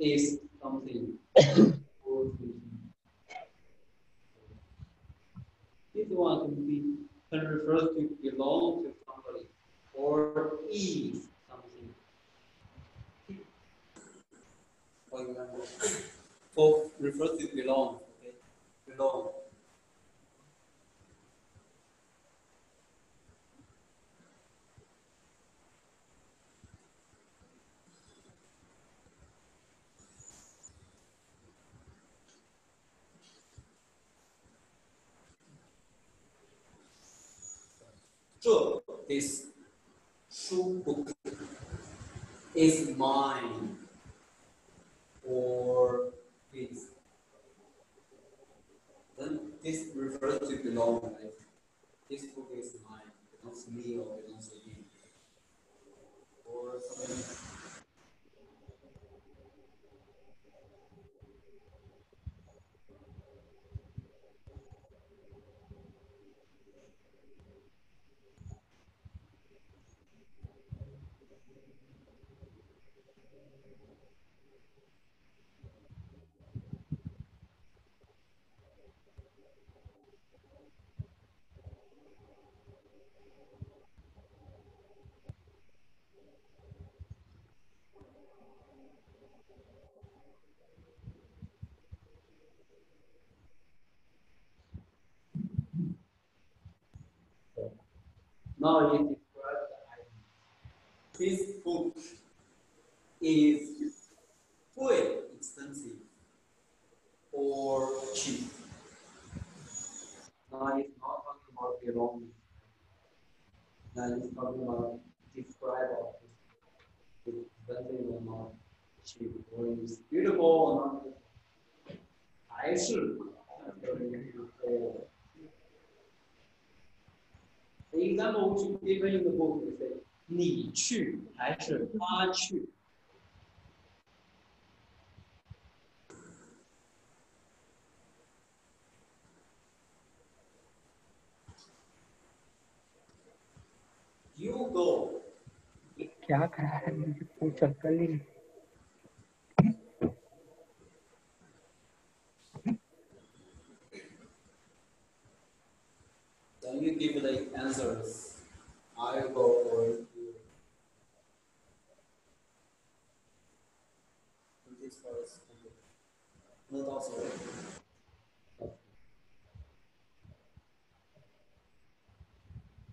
Is something. This one can be can refer to belong to somebody or is something.
For example, for to belong, okay? Belong. So this shoe book is mine or his. Then this refers to belong, right? This book is mine, belongs to me or belongs to him. Or something.
Now you describe the item.
This book is very expensive or cheap.
Now it's not talking about belonging. Now it's talking about describe of it. It's expensive or not cheap, or it's beautiful or not. 还是 or The example which is given in the book is say 你去还是他去。
You go.
क्या करा है मुझे कुछ अक्ल ही नहीं
Then you give the answers. I go for you. This first. Not also.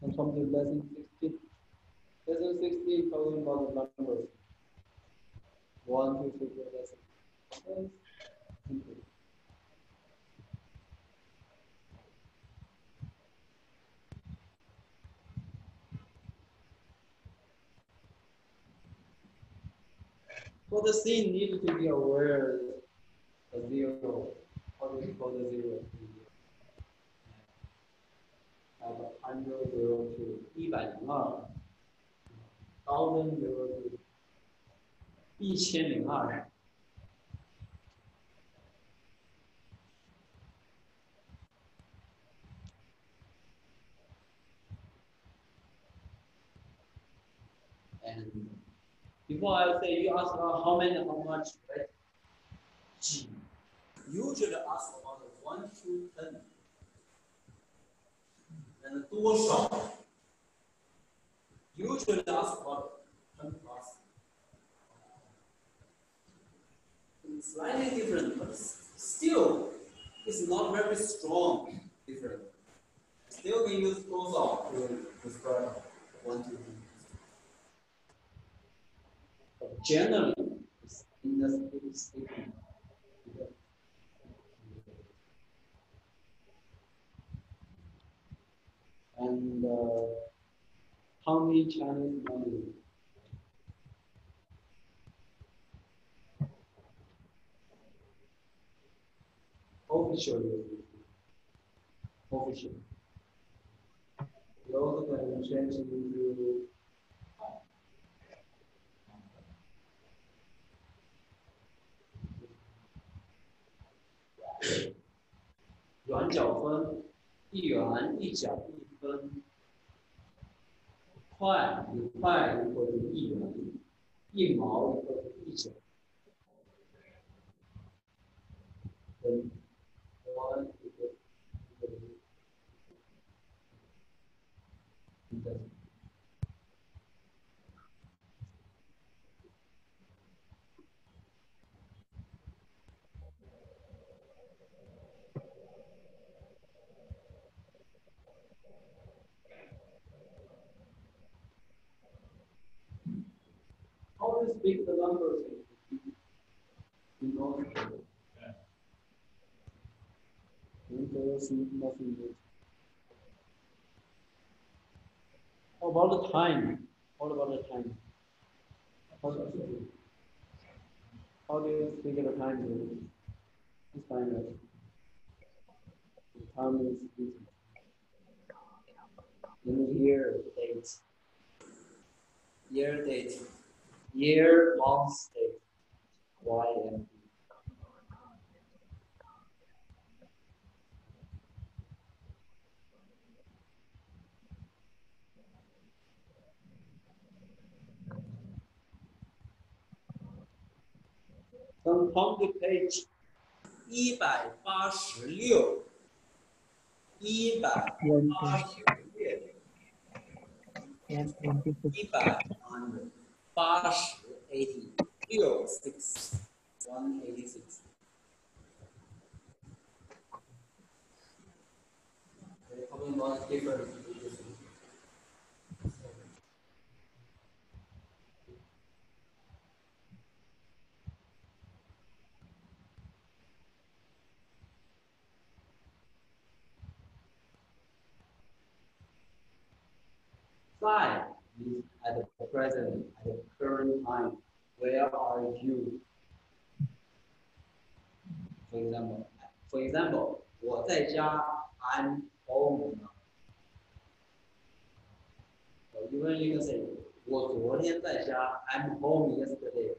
And from Welcome to lesson 16. Lesson 16 talking about the numbers. 1, 2, 3, 4, that's it. Okay. Simple. For the scene, need to be aware of zero. How do we call the zero? Uh, hundred zero to 一百零二 ，thousand zero to 一千零二。And before I say, you ask about how many, how much, right?
G. Usually ask about one to ten. And 多少 usually ask ten. It's slightly different, but still it's not very strong different. Still we use 多少 to describe one to.
But generally, it's in the it's. And uh, how many Chinese money? Official, Officially. We also can change into 圆角分，一元一角一分，快与快或者是一元一毛或者是一角等 To speak the nothing new. How about the time? What about the time? How do you you speak the time? It's fine. right? The time is busy. In here, date.
Year date
Year, month, date. Y and D. Then come to page
一百八十六，一百八十六，
one twenty six
一百 Pash 80, 06, 186. Different.
Five at the present, at the current time. Where are you? For example, for example, 我在家 I'm home now. Or even you can say 我昨天在家 I'm home yesterday.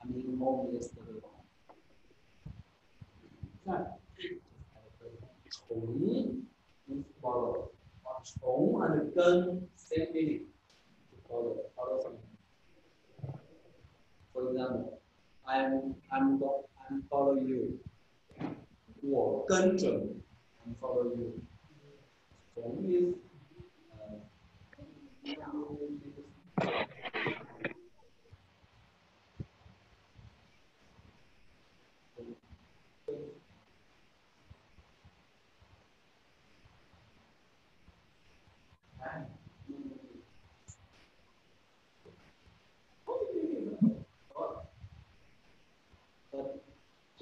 I'm in home yesterday. 在从 is follow. 从 and 跟 same meaning. Follow, follow something. For example, I'm I'm go, I'm follow you. 我跟着你 I'm follow you. 从 is uh,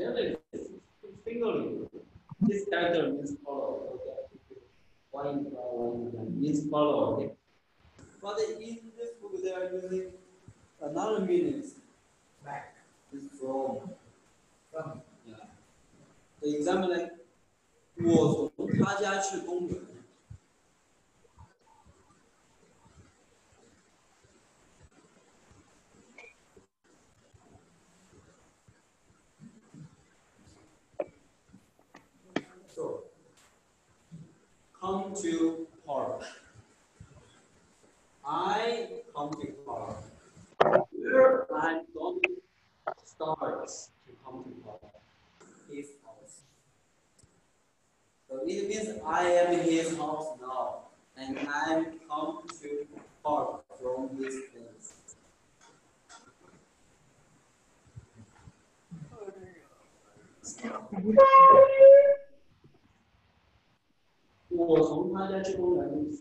Generally. This character means follow. Okay, one one means follow. Okay.
But in this book, they are using another meanings.
Back
is from.
From.
Yeah. The example like 我从他家去公园。Come to park. I come to park. Where I'm going starts to come to park. His house. So it means I am his house now, and I'm come to park from this place.
我 who was us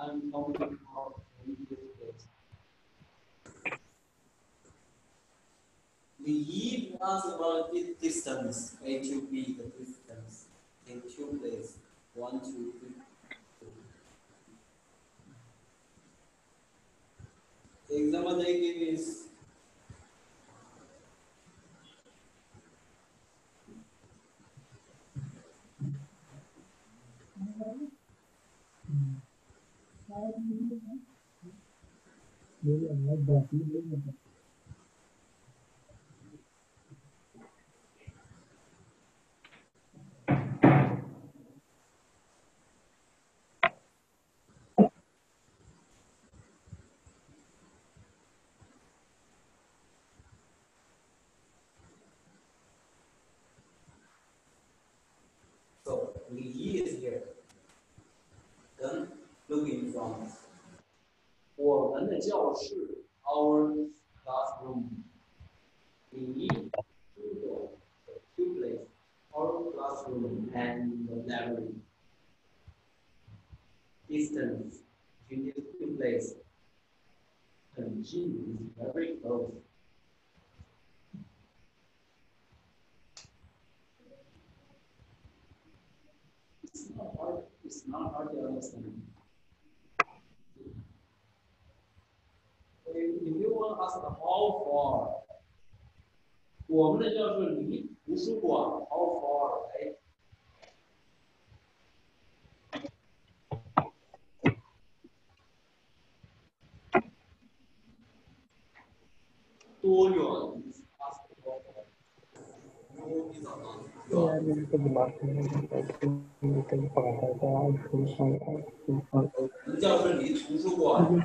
and coming out
The Eve about the distance, A to B, the distance in two places, one, two, three. The example they give is
ये अलग बात नहीं है। our classroom. We need two doors, two places, our classroom and the library. Distance, you need two places. And G is very close. 你妈逼，你跟你跟你爸在图书馆，
图书馆。离图书馆远，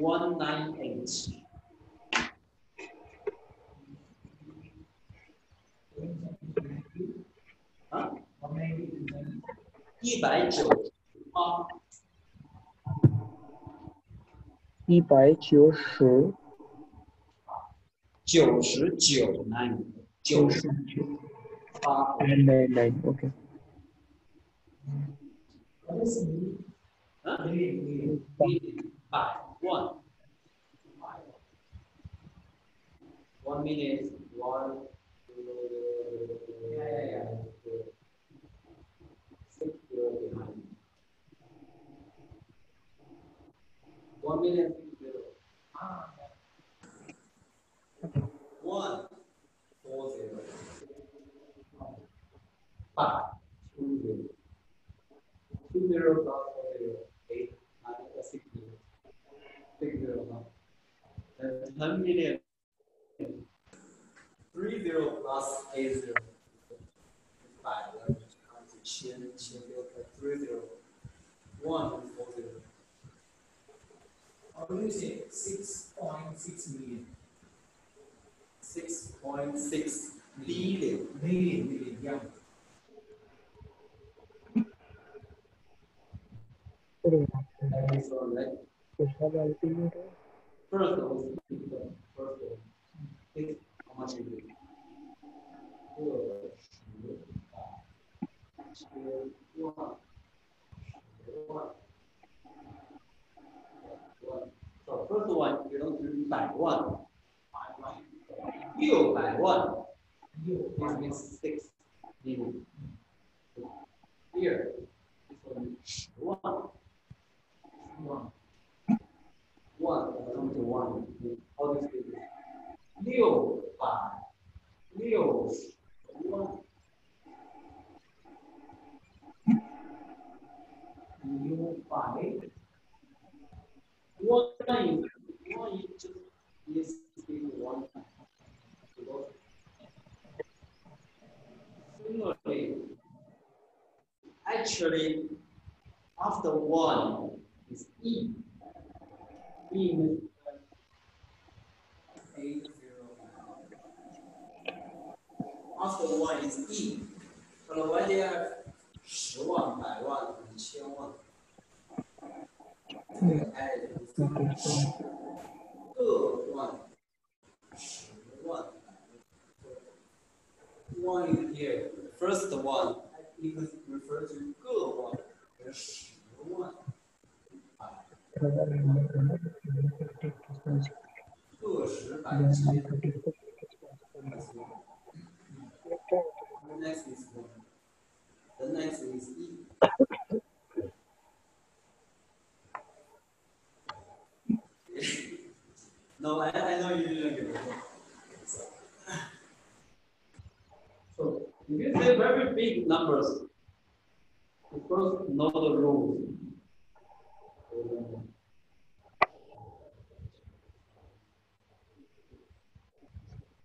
one nine eight，一百九十八，
一百九十，
九十九 nine，九十
九，nine
nine，OK。
啊？一，万。One minute, one.
Yeah, yeah, yeah.
Six zero behind. One minute.
One four zero.
Five, two zero. Two zero plus four zero, eight, nine, uh, six zero. Six zero, huh? Then ten million.
Three zero plus
you say six point six million?
Six point six billion.
Million, million, yeah.
one, right?
Special ultimate.
First of all, the first one. Think how much it is. 二十百十万十万 one. So first one you don't do 百万六百万 This means six million. Here, this one is one. One. one, something one, all these things. Leo, five. Leo, one. Leo, five. One time, one is just one time. Similarly, actually, after one is E E means
eight zero After one is E. 可能外加十万、百万、一千万。哎，个万、十万。One in here, the first one, you can refer to 个万和十万。 no, I, know you didn't get it.
So. if you say very big numbers, you first know the rules.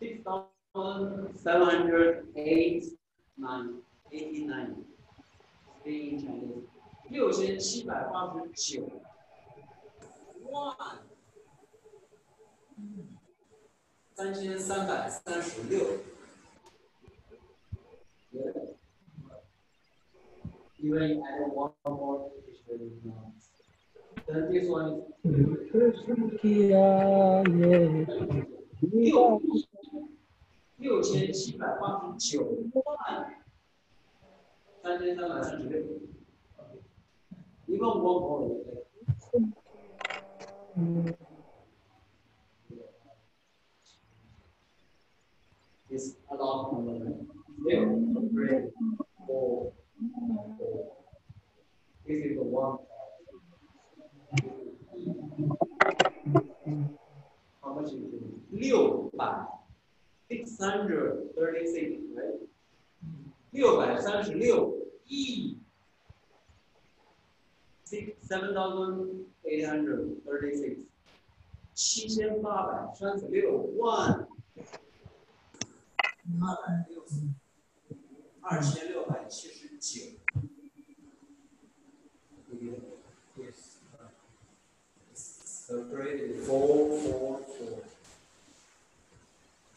6,789. Speak in Chinese. 六千七百八十九。
One，三千三百三十六。
Even I don't want more English now. Then this one
is.
六千七百八十九万三千三百三十六，一共 one more is a lot of number. Zero, three, four, four. This is the one. How much is it? 六百 six hundred thirty six, right? 六百三十六亿 six seven thousand eight hundred thirty six 七千八百三十六万
八百六十，二千六百七十九。Yes. Separated four, four, four.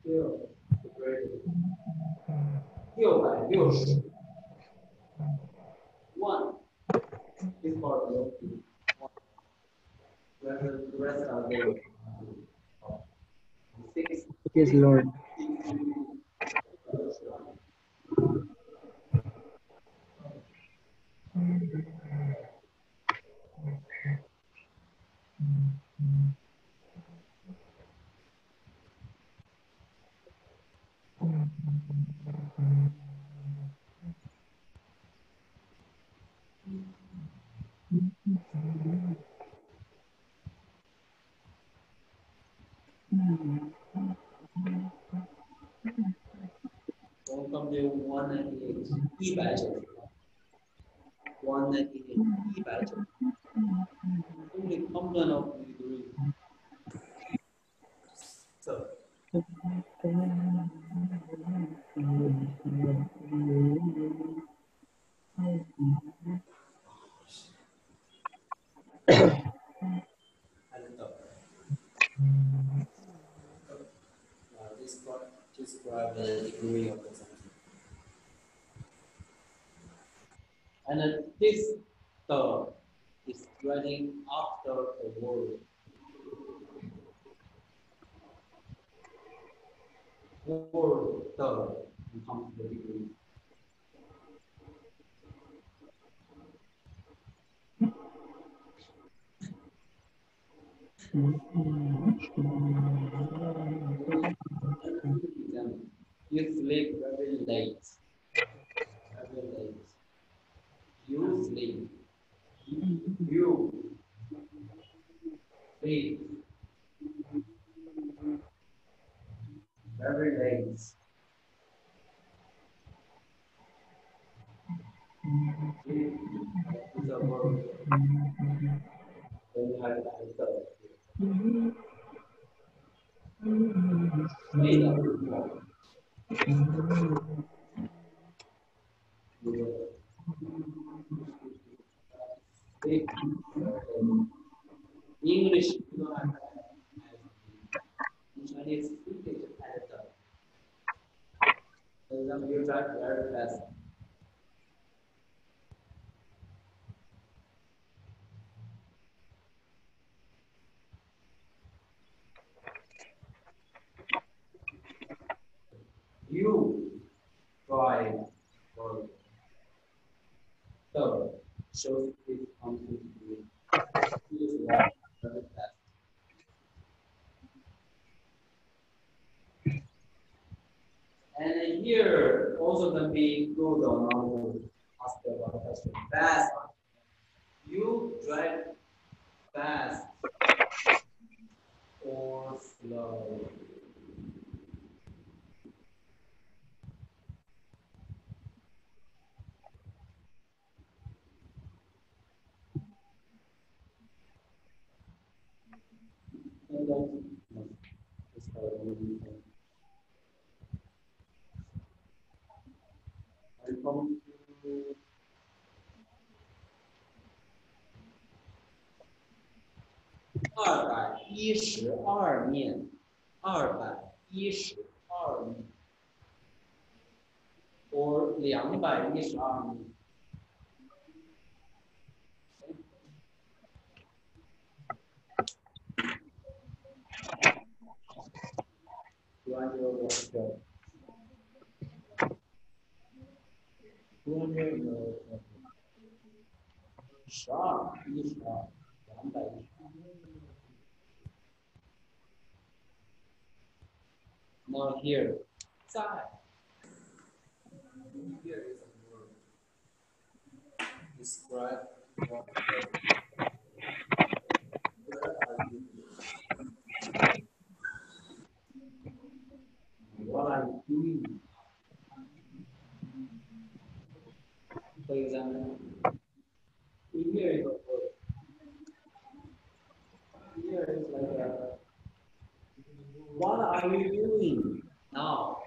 uh, Still, great. 六百六十。One is for the one. Whereas the rest are the six.
Yes, Lord.
Welcome to 198, 198, 198, 198. Only component of
the degree. So.
And this term is running after the the degree. You sleep very late. Very late. You sleep. You sleep. Very late. English, speak it at the for example, you drive very 一十二面，二百一十二米，或两百一十二米。十二一十二两百。Now here, 在
Here is a word. Describe what where are you?
what are you doing? For example, here is a word. Here is like a, what are you doing now?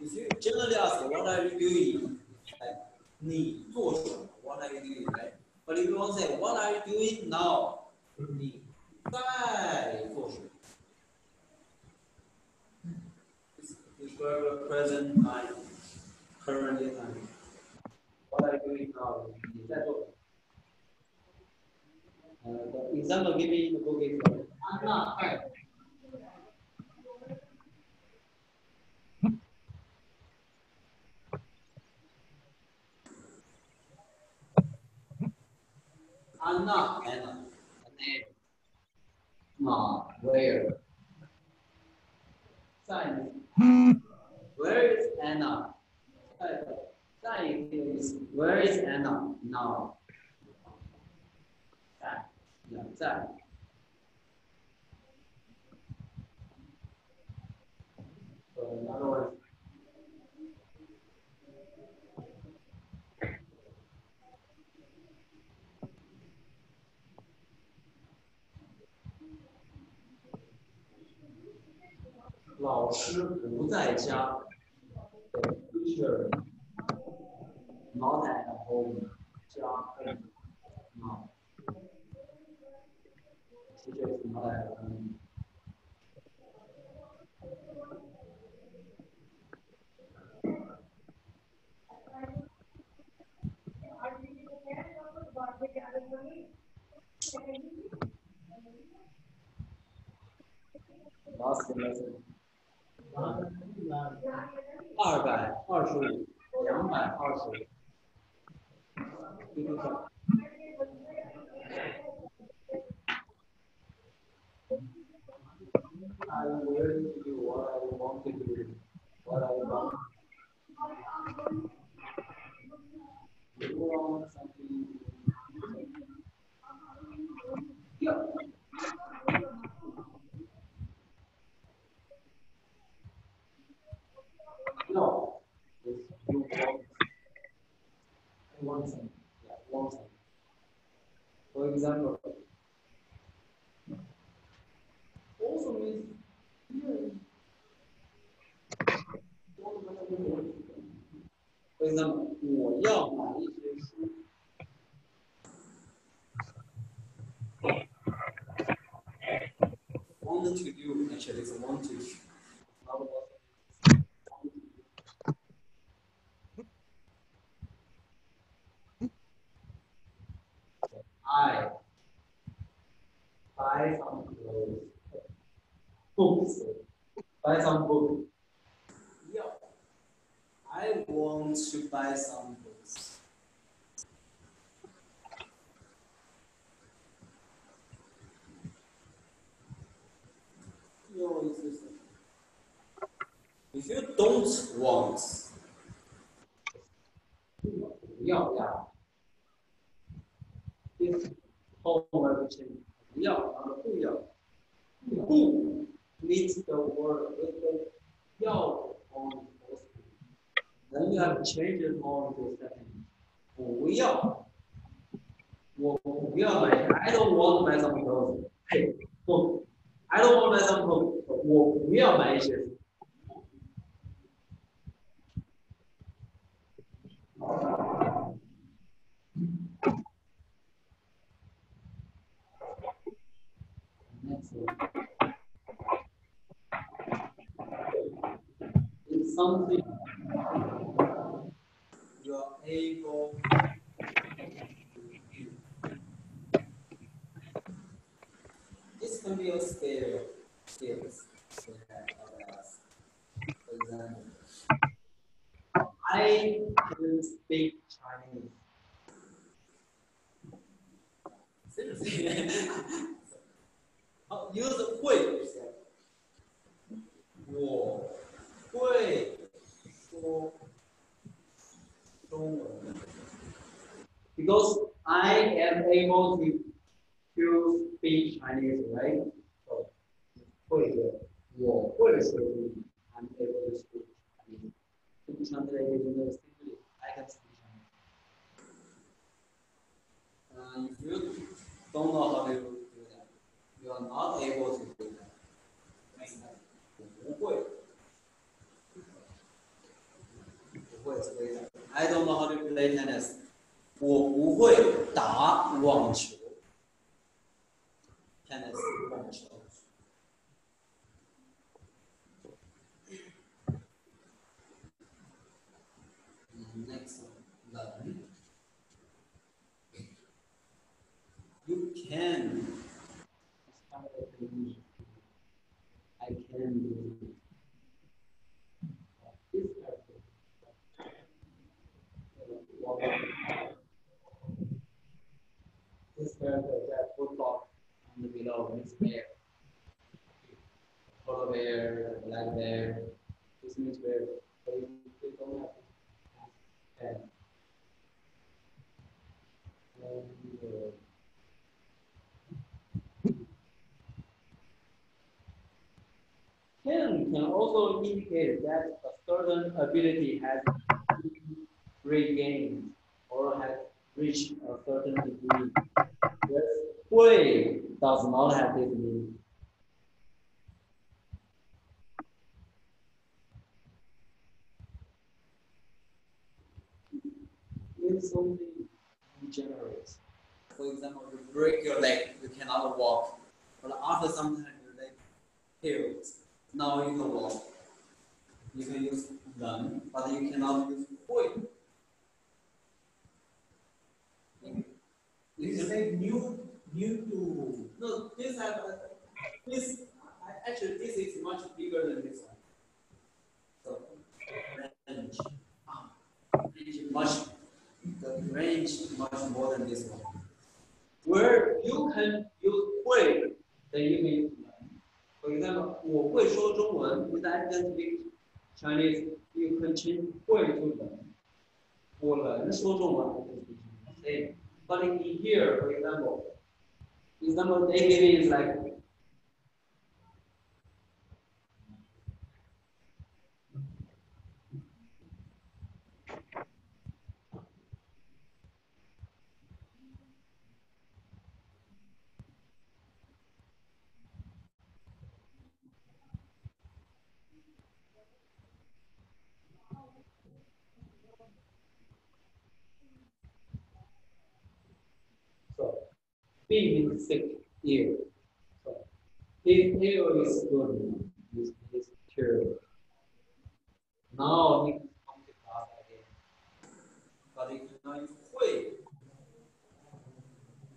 If you generally ask what are you doing, like 你做什么 what are you doing, right? But if you want to say what are you doing now, 你在做什么 Describe the present time, currently?
What are you doing now? Is that? Uh, the example give me the book is Anna. Anna, Anna, name. Ma, where? Sign. Where is Anna? Sign is where is Anna now? 在，呀，在。老师不在家。Teacher not at home. 家 home. No. Teacher is not at home. Last lesson. 二百二十五，两百二十五。I will do what I want to do, what I want. You want something? Yeah. you want. I want something. Yeah, want something. For example, also means here. For example, 我要买一些书。
Want to do actually is want to.
Not
You don't
Because I am able to
That
block on the below is bear. Polar bear, black bear, this means bear. They, they don't have. And, uh, Can can also indicate that a certain ability has been regained or has reached a certain degree. Whereas Hui does not have B means sick ear. So, his ear is good. His is cured. Now he can come to class again.
But you cannot use hui.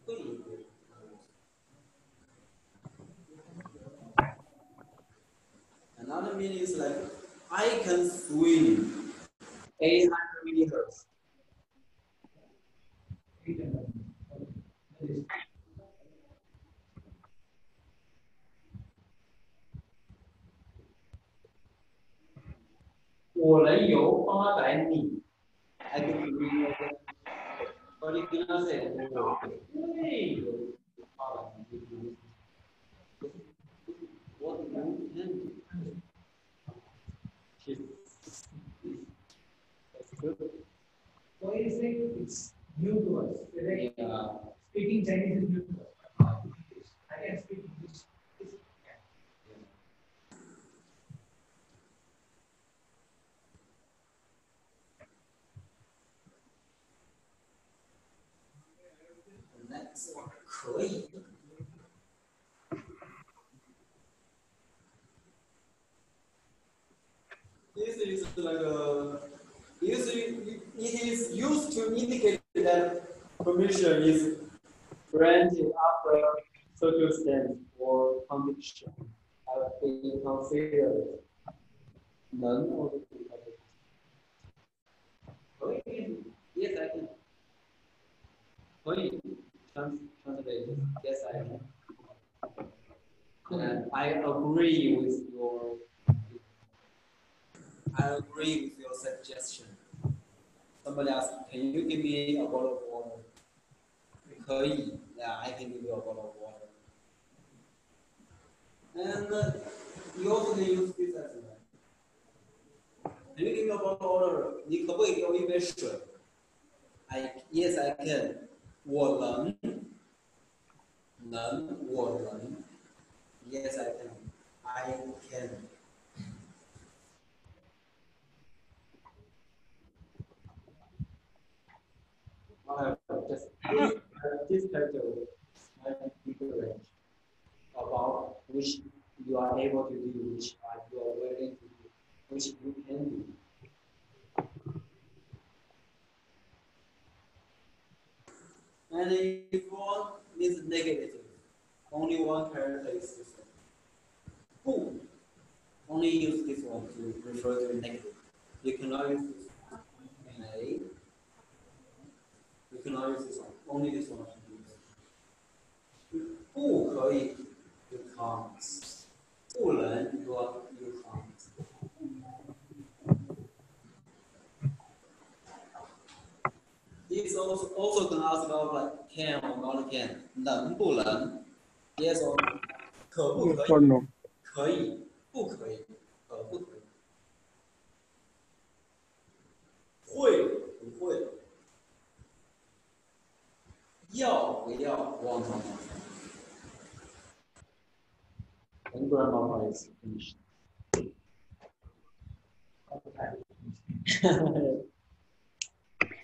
Hui. Another meaning is like I can swim.
800 meters.
Eight and nine. That is
我能游八百米。I can swim again. But you cannot say 我会游八百米。What you can She's, that's good.
Why is it it's new to us? Like,
Yeah.
Speaking Chinese is new to us. but not English. I can speak
可以。This is like a, is, it is used to indicate that
Permission is granted after circumstance or condition have been considered. None of the Okay, yes, I can. Wait, trans translate. Yes, I can. And I agree with your.
I agree with your suggestion. Somebody asked, can you give me a bottle of water? 可以, yeah, I can give you a bottle of water. And uh, you also can use this as well. Can you give me a bottle of water? 你可不可以给我一杯水? I yes I can. Wolan. None Wolan. Yes, I can. I can.
However, just this different about which you are able to do, which you are willing to do, which you can do.
And if one is negative, only one character is the same. 不 only use this one to refer to negative. You cannot use this one. Okay. You cannot use this one. Only this one can be used. 不可以 you can't. 不能 you are you can't. This also also can ask about like can or not can. 能不能 yes or no. 可不可以?可以，不可以，可不可以？会不会？要不要？want or
not？And grammar part is finished.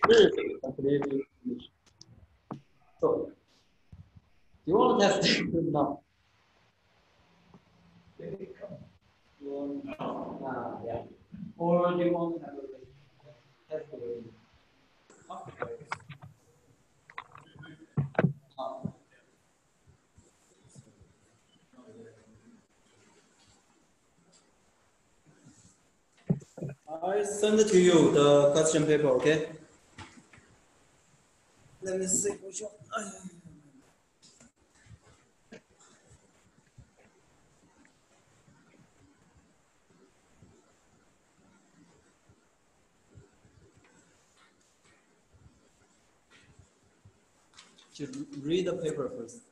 Completely finished. So, you want to test it? no. You want, ah, yeah. Or do you want to have a test it?
好。I send to you the question paper, okay? Let me see which. Just read the paper first.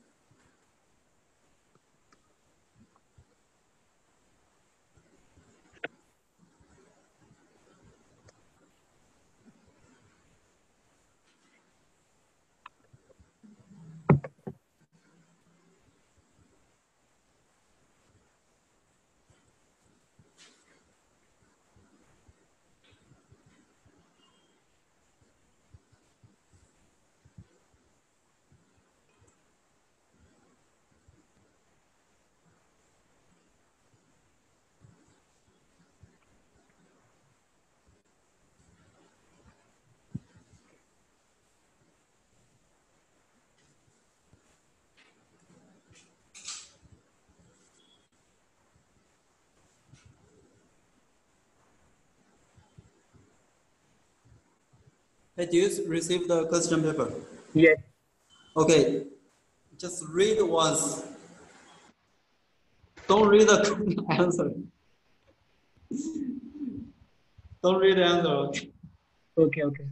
Hey, do you receive the question paper?
Yes.
Okay, just read once. Don't read the answer. Don't read the answer. okay?
Okay, okay.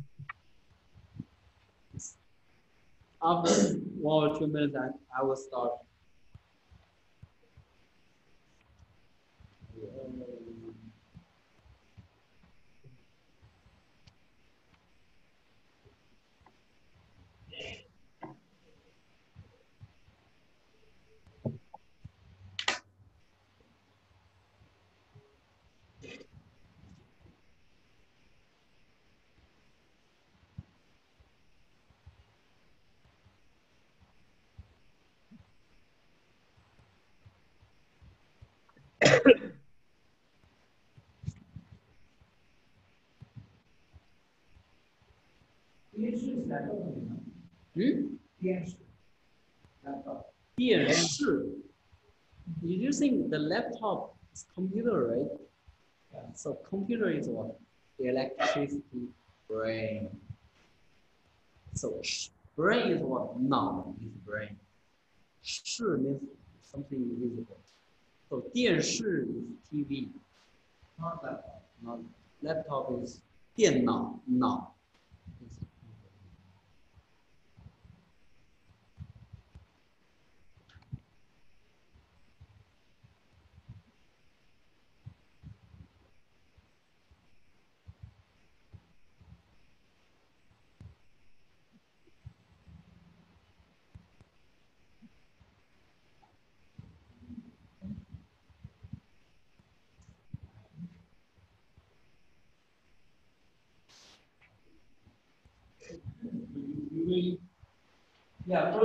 After one or two minutes, I, I will start. Hmm?
电视
电视 You're using the laptop computer, right? So computer is what? Electricity brain. So sh- brain is what? Noun is brain. 视 means something invisible. So 电视 is TV.
not that
Not laptop is 电脑脑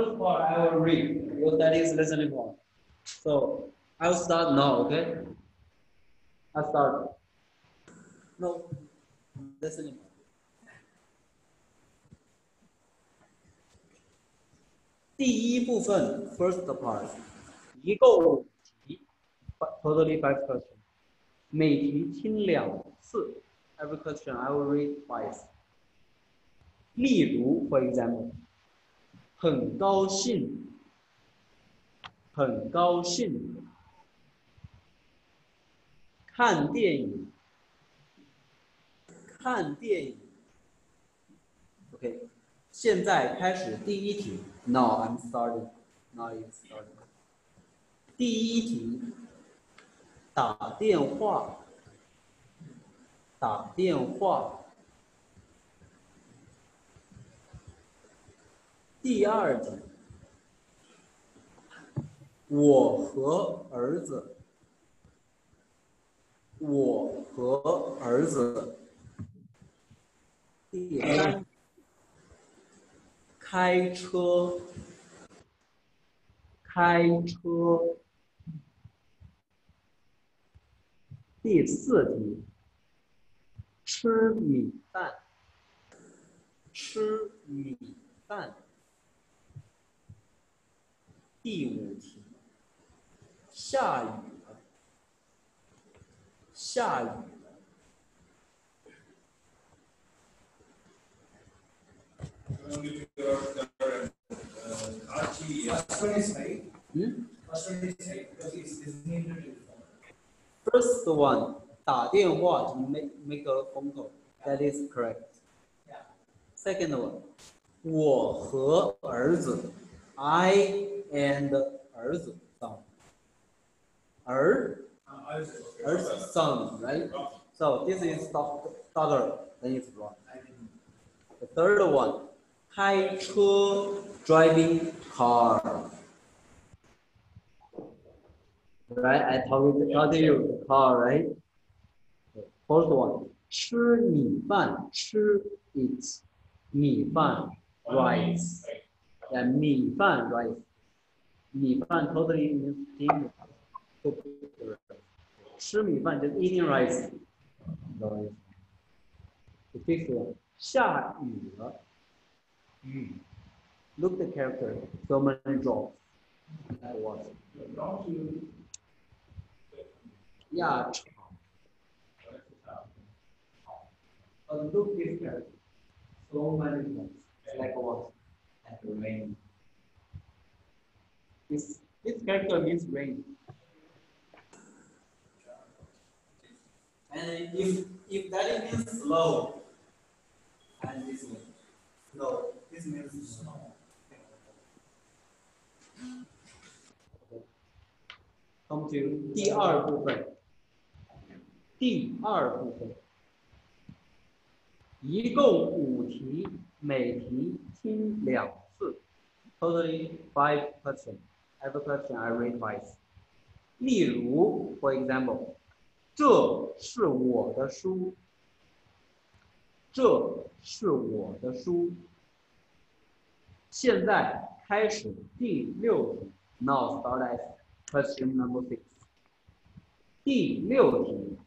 Yeah, first part I will read. Your that is listening part. So I'll start now, okay? I start.
No, listening. 第一部分 first part
一个题 but totally five questions. 每题听两次。Every question I will read twice. 例如，for example， 很高兴，很高兴，看电影，看电影。OK，现在开始第一题。Now I'm starting. Now I'm starting. 第一题，打电话，打电话。第二题，我和儿子，我和儿子。第三，开车，开车。第四题，吃米饭，吃米饭。第五题，下雨了。下雨了。
嗯。
first one
打电话，make make a phone call。that is correct。second one 我和儿子。，I and 儿子 son. 儿
Uh, I said, okay.
儿子 son, right? So this is da- daughter, then it's wrong.
I didn't.
The third one, 开车 driving car. Right, I told you, told you the car, right? The Fourth one, 吃米饭吃 it 米饭 rice. Yeah, 米饭 rice. 米饭 totally means steam. cooked rice. 吃米饭 just eating rice. Rice. The fifth one, 下雨了。雨。Look the character, so many drops. That was. 亚场。But look this character, so many drops. Like what? Like rain. This this character means rain.
And if if that means slow, and this one, slow, this means snow.
Come to 第二部分。第二部分，一共五题，每题听两次 ，totally five questions. Every question I read twice. 例如，for example，这是我的书，这是我的书。现在开始第六题。Now start at question number six. 第六题，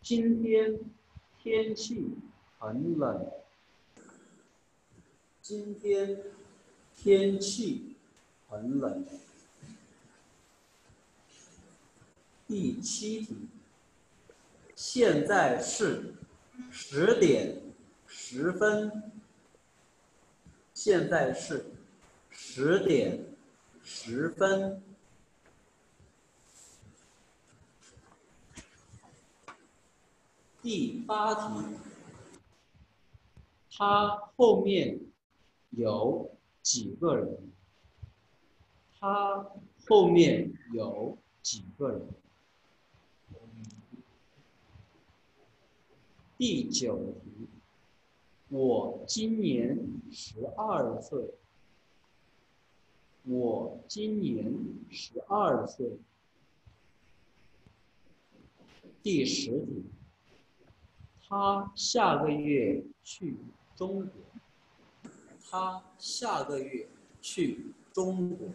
今天天气很冷。今天天气很冷。第七题，现在是十点十分。现在是十点十分。第八题，他后面有几个人？他后面有几个人？第九题，我今年十二岁。我今年十二岁。第十题，他下个月去中国。他下个月去中国。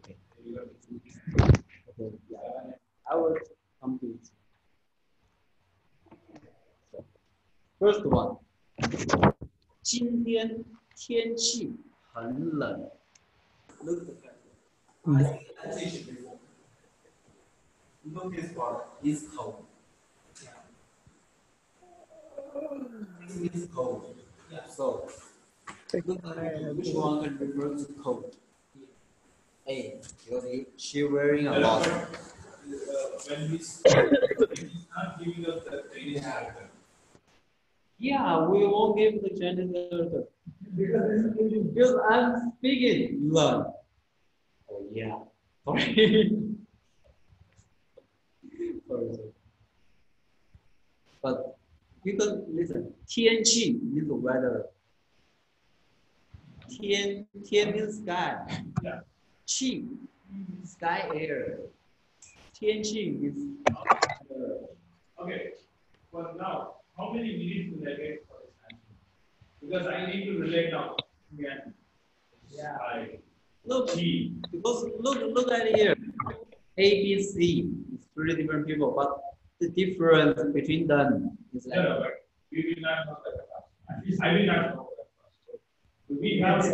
Okay, yeah. I will First one. 今天天气很冷。
Look at the character. I teach before. Notice for is cold. This is cold. So look at which one can refer to cold. A because he, she wearing a lot.
Uh, when he's not giving the character.
Yeah, we won't give the Chinese.
Because
I'm speaking learn. Oh yeah. Sorry. sorry, sorry. But People listen. TNG means weather. Tian, means sky.
Yeah.
Qi, sky air. Tianqi is.
Okay. But now, how many minutes do I get for this Because I need to relate now. Yeah.
yeah.
I,
look,
G.
because look, look at here. A, B, C. It's three different people, but the difference between them is
no,
like
no, but we will not know that first. At least I will not know that first. Do we have,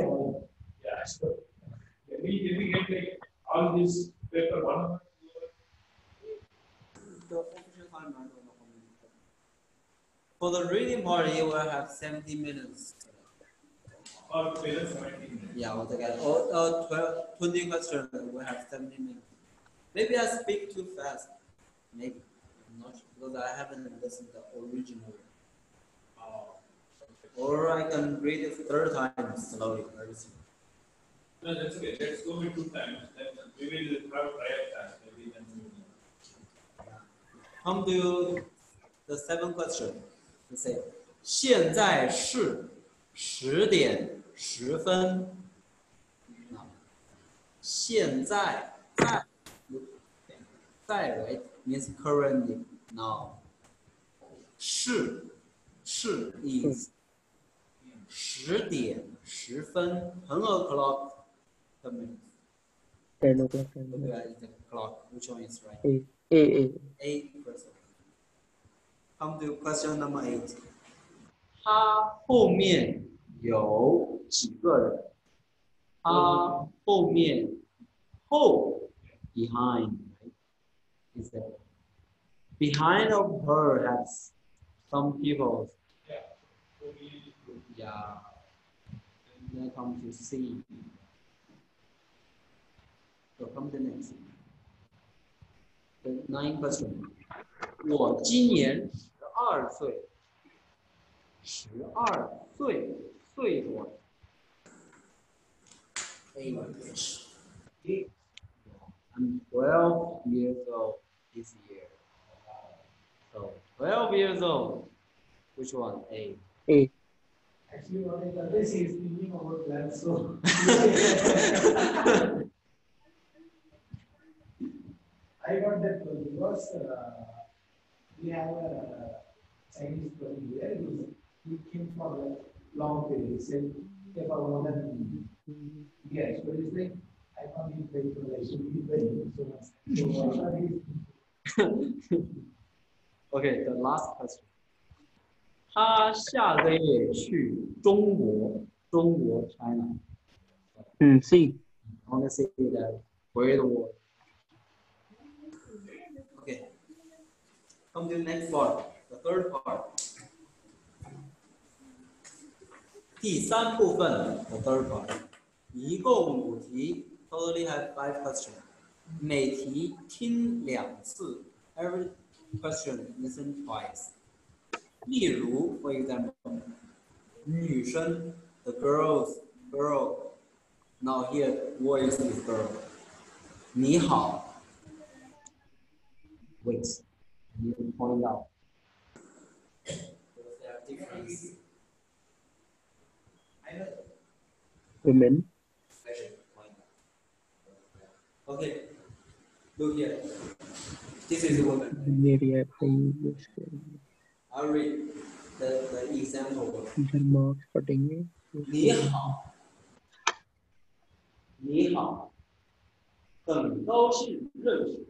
yeah, so, can we, can we get like all this paper one of us?
The official time I don't know how many. For the reading part, you will have 70 minutes.
Or paper seventeen minutes?
Yeah, altogether. Or uh, 12, 20 questions, we have 70 minutes. Maybe I speak too fast. Maybe. I'm not sure because I haven't listened to the original.
Oh.
Or I can read it third time slowly. very slow.
No, that's okay, let's go with two times, then we will have trial class, maybe then we will.
Come to the seventh question. Let's say, 现在是十点十分。Now, 现在在在 right means currently now. 是是 is 十点十分 ten o'clock ten minutes.
Ten o'clock. ten
Look
o'clock.
at the clock. Which one is right?
A, A, A.
Eight person. Come to question number eight.
他后面有几个人？他后面后 behind right? is that behind of her has some people.
Yeah. So we,
Yeah. Then come to C. So come to next. The nine question. 我今年十二岁。十二岁，岁多。
English.
I'm 12 years old this year. So 12 years old. Which one? A.
A.
Actually, what I got this is thinking about that, so. I got that because uh, we have a Chinese person here, he, he came for like long period, he said, about more than years, but he's like, I found him very good, I should be very good so much. So, uh, he's-
Okay, the last question. 他下个月去中国，中国 China。
Hmm, C.
I want to say that Great Wall.
Okay. Come to the next part. The third part. 第三部分 the third part. 一共五题，totally have five questions. 每题听两次，every question listen twice. 例如，for example，女生，the girls girl。Now here, voice is girl. 你好。
Wait, I need to point out.
Because they have difference. I know.
Women.
Actually, point out. Okay. Look here. 你好，
你好，很高兴认识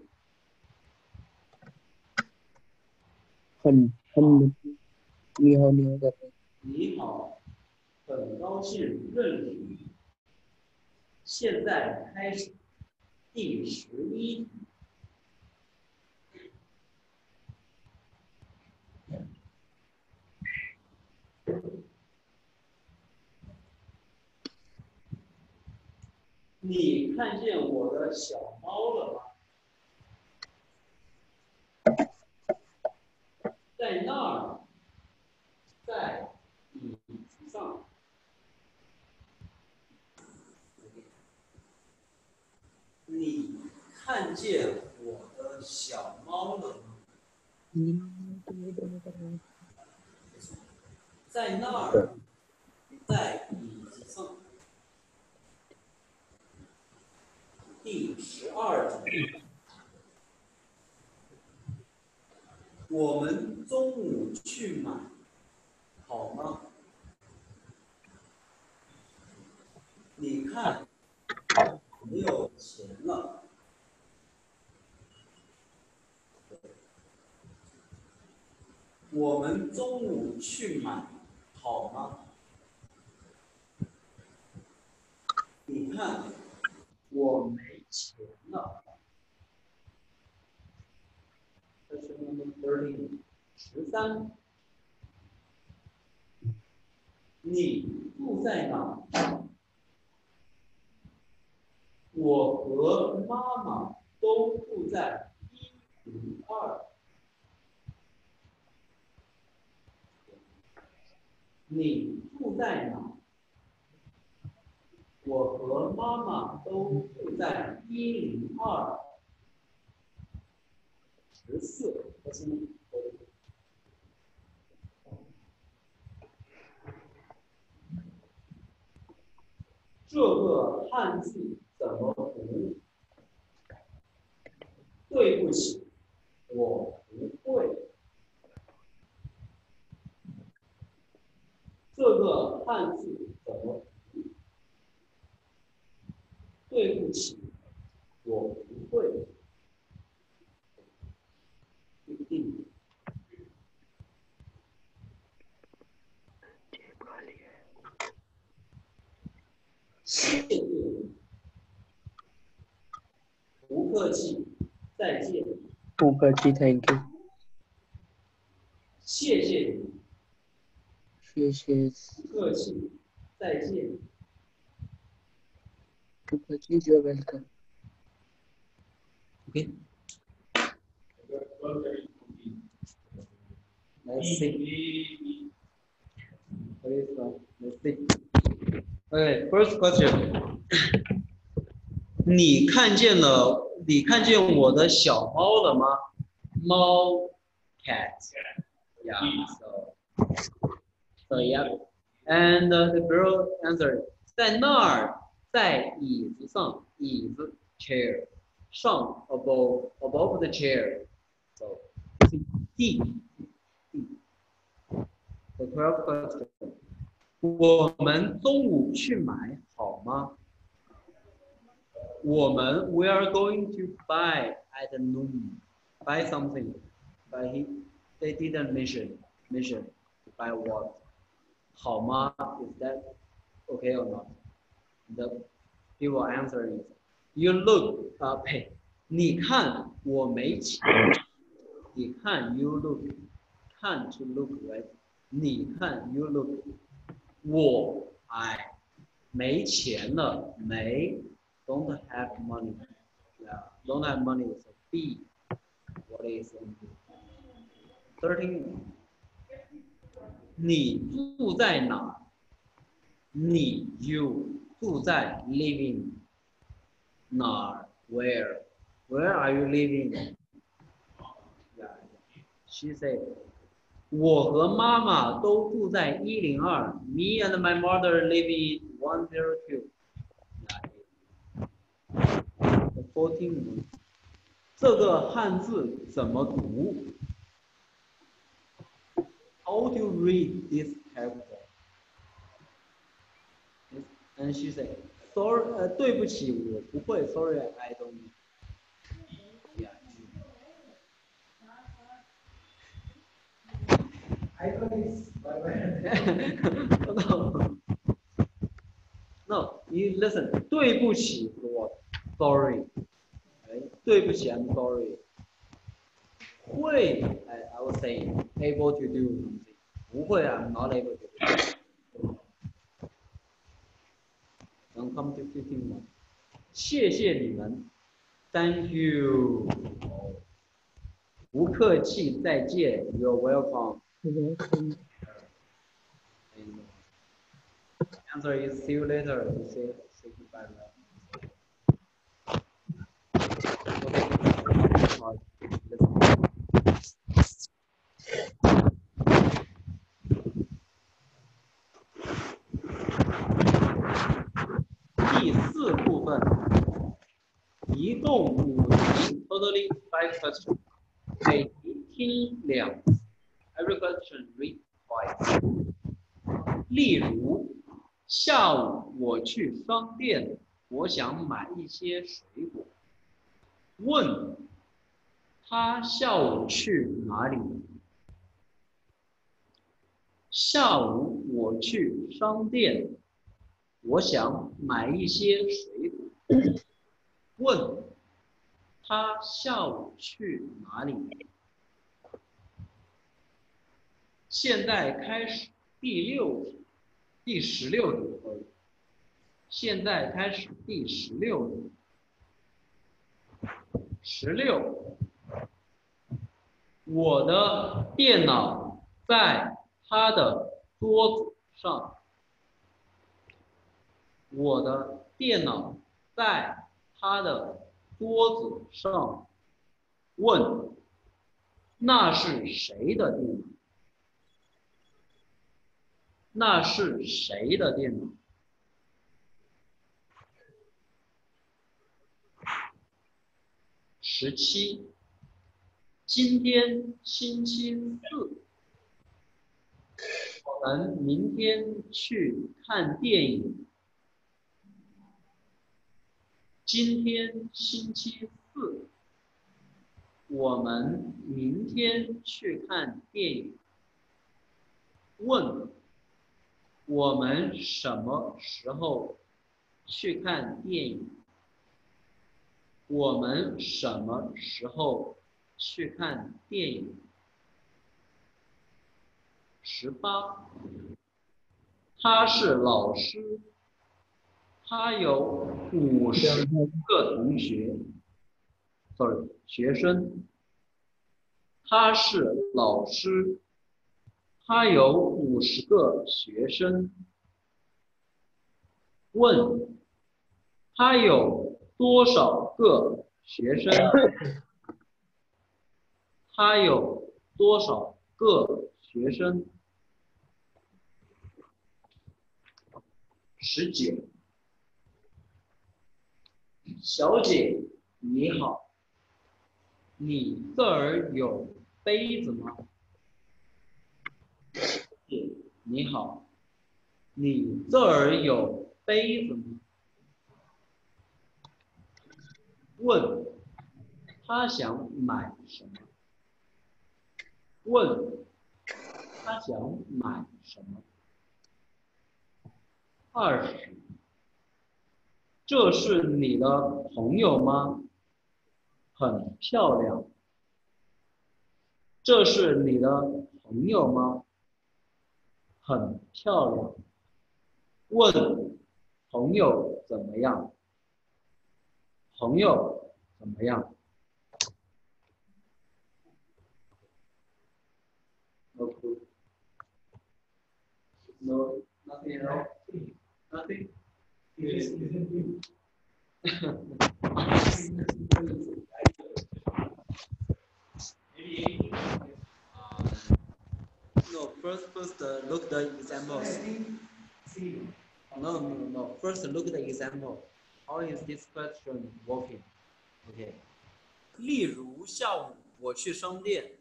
很很，你好，你好，
你好，很高兴认识你。现在开始第十一题。你看见我的小猫了吗？在那儿，在椅子上。
你看见我的小猫了吗？在那儿，在椅子上。第十二题，我们中午去买，好吗？你看，没有钱了。我们中午去买，好吗？你看，
我没钱了。Question number thirteen，十三。你住在哪？我和妈妈都住在一零二。你住在哪？我和妈妈都住在一零二。十四，核心。这个汉字怎么读？对不起，我不会。这个汉字怎么？对不起，我不会。不一定。谢谢，不客气，再见。
不客气，Thank you。
谢谢你，
谢谢，
客气，再见。
不客气，You're welcome。
Okay.
Let's see.
E?
Let's see. Okay, first question.
你看见了？你看见我的小猫了吗？
猫 cat. Yeah. So, so yeah. And uh, the girl answered, 在那儿，在椅子上，椅子 chair 上 above above the chair. So D. D. The twelfth question. 我们中午去买好吗？我们 we are going to buy at noon. Buy something. But he they didn't mention mention buy what. 好吗? Is that okay or not? The people answer is you look uh pay. 你看我没钱。你看 you look 看 to look right. 你看 you look 我 I 没钱了没 don't have money. Yeah, don't have money is a B. What is it? Thirteen. 你住在哪？你 you 住在 living 哪儿？Where? Where are you living? She said. 我和妈妈都住在一零二。Me and my mother live in one zero two. Fourteen. 这个汉字怎么读 ？How to read this character? Yes, And she said, "Sorry, 呃，对不起，我不会。Sorry, I don't." Yeah.
I know it's bye bye.
no. No, you listen. 对不起，我 sorry. 对不起，I'm sorry。 会，I I will say able to do something。不会，I'm not able to do。Don't come to fifteen one。谢谢你们，Thank you。不客气，再见，You're welcome。
Welcome.
And answer is see you later. You say say goodbye. Okay. 第四部分，移动母题 totally five question，每题听两次，every question read twice。例如，下午我去商店，我想买一些水果。问，他下午去哪里？下午我去商店，我想买一些水果。问，他下午去哪里？现在开始第六题，第十六组。现在开始第十六题。十六，我的电脑在他的桌子上。我的电脑在他的桌子上。问，那是谁的电脑？那是谁的电脑？十七，今天星期四，我们明天去看电影。今天星期四，我们明天去看电影。问，我们什么时候去看电影？我们什么时候去看电影？十八，他是老师，他有五十个同学，sorry，学生。他是老师，他有五十个学生。问，他有多少个学生？他有多少个学生？十九，小姐你好，你这儿有杯子吗？你好，你这儿有杯子吗？问，他想买什么？问，他想买什么？二十，这是你的朋友吗？很漂亮。这是你的朋友吗？很漂亮。问，朋友怎么样？朋友怎么样？No Nothing.
Is it, is it you?
Uh, no, first, first uh, look the examples.
See,
No, no, no. First, look at the example. How is this question working? Okay. 例如下午我去商店。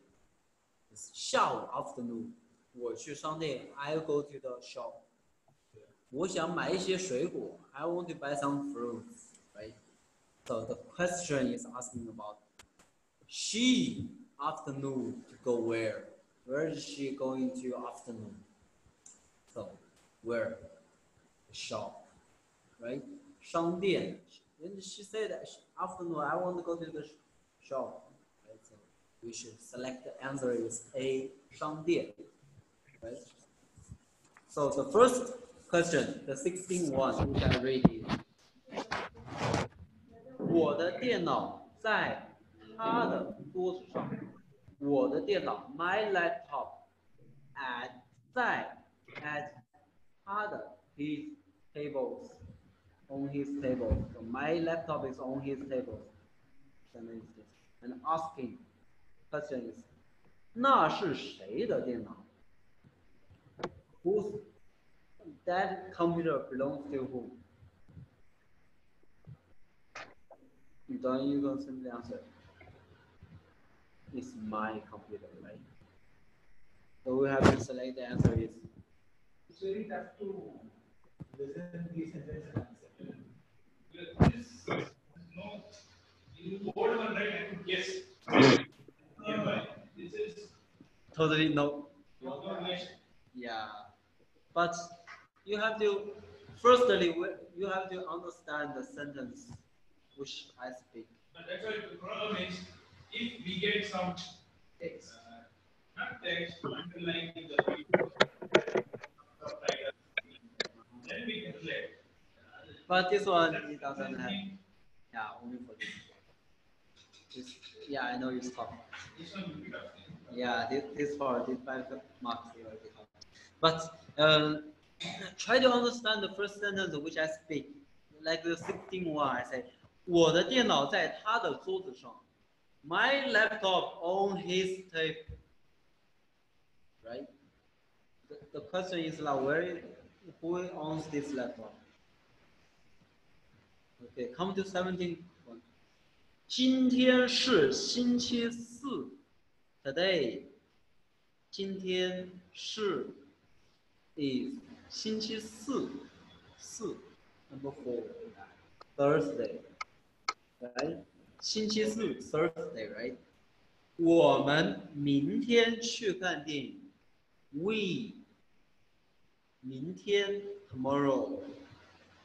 下午 afternoon，我去商店。I go to the shop. 我想买一些水果。I want to buy some fruits, right? So the question is asking about she afternoon to go where? Where is she going to afternoon? So where? shop, right? 商店 And she said that she- afternoon I want to go to the sh- shop. Right? So we should select the answer is A 商店. Right? So the first question, the 16 one, which I read is 我的电脑在他的桌子上。我的电脑 my laptop at 在 at 他的 his tables on his table. So my laptop is on his table. Sentence is this. And asking question is 那是谁的电脑？Whose that computer belongs to whom? Then you can simply answer. It's my computer, right? So we have to select the answer is
It's very tough to listen these sentences and answer.
This is no, you hold one right, I could guess. This is
totally no.
no.
Yeah, but you have to firstly you have to understand the sentence which I speak.
But that's why the problem is, if we get some text, uh, not text, underlying the video, then we can relate.
But this one it doesn't have. Yeah, only for this. This, yeah, I know you stop.
This one will be tough.
Yeah, this, this part, this five marks will. But uh, try to understand the first sentence which I speak. Like the 16 one, I say, 我的电脑在他的桌子上。My laptop on his table. Right? The, the question is like, where, who owns this laptop? Okay, come to 17 one. 今天是星期四。Today，今天是 is 星期四，四 number four Thursday，right？星期四 Thursday，right？我们明天去看电影，we 明天 tomorrow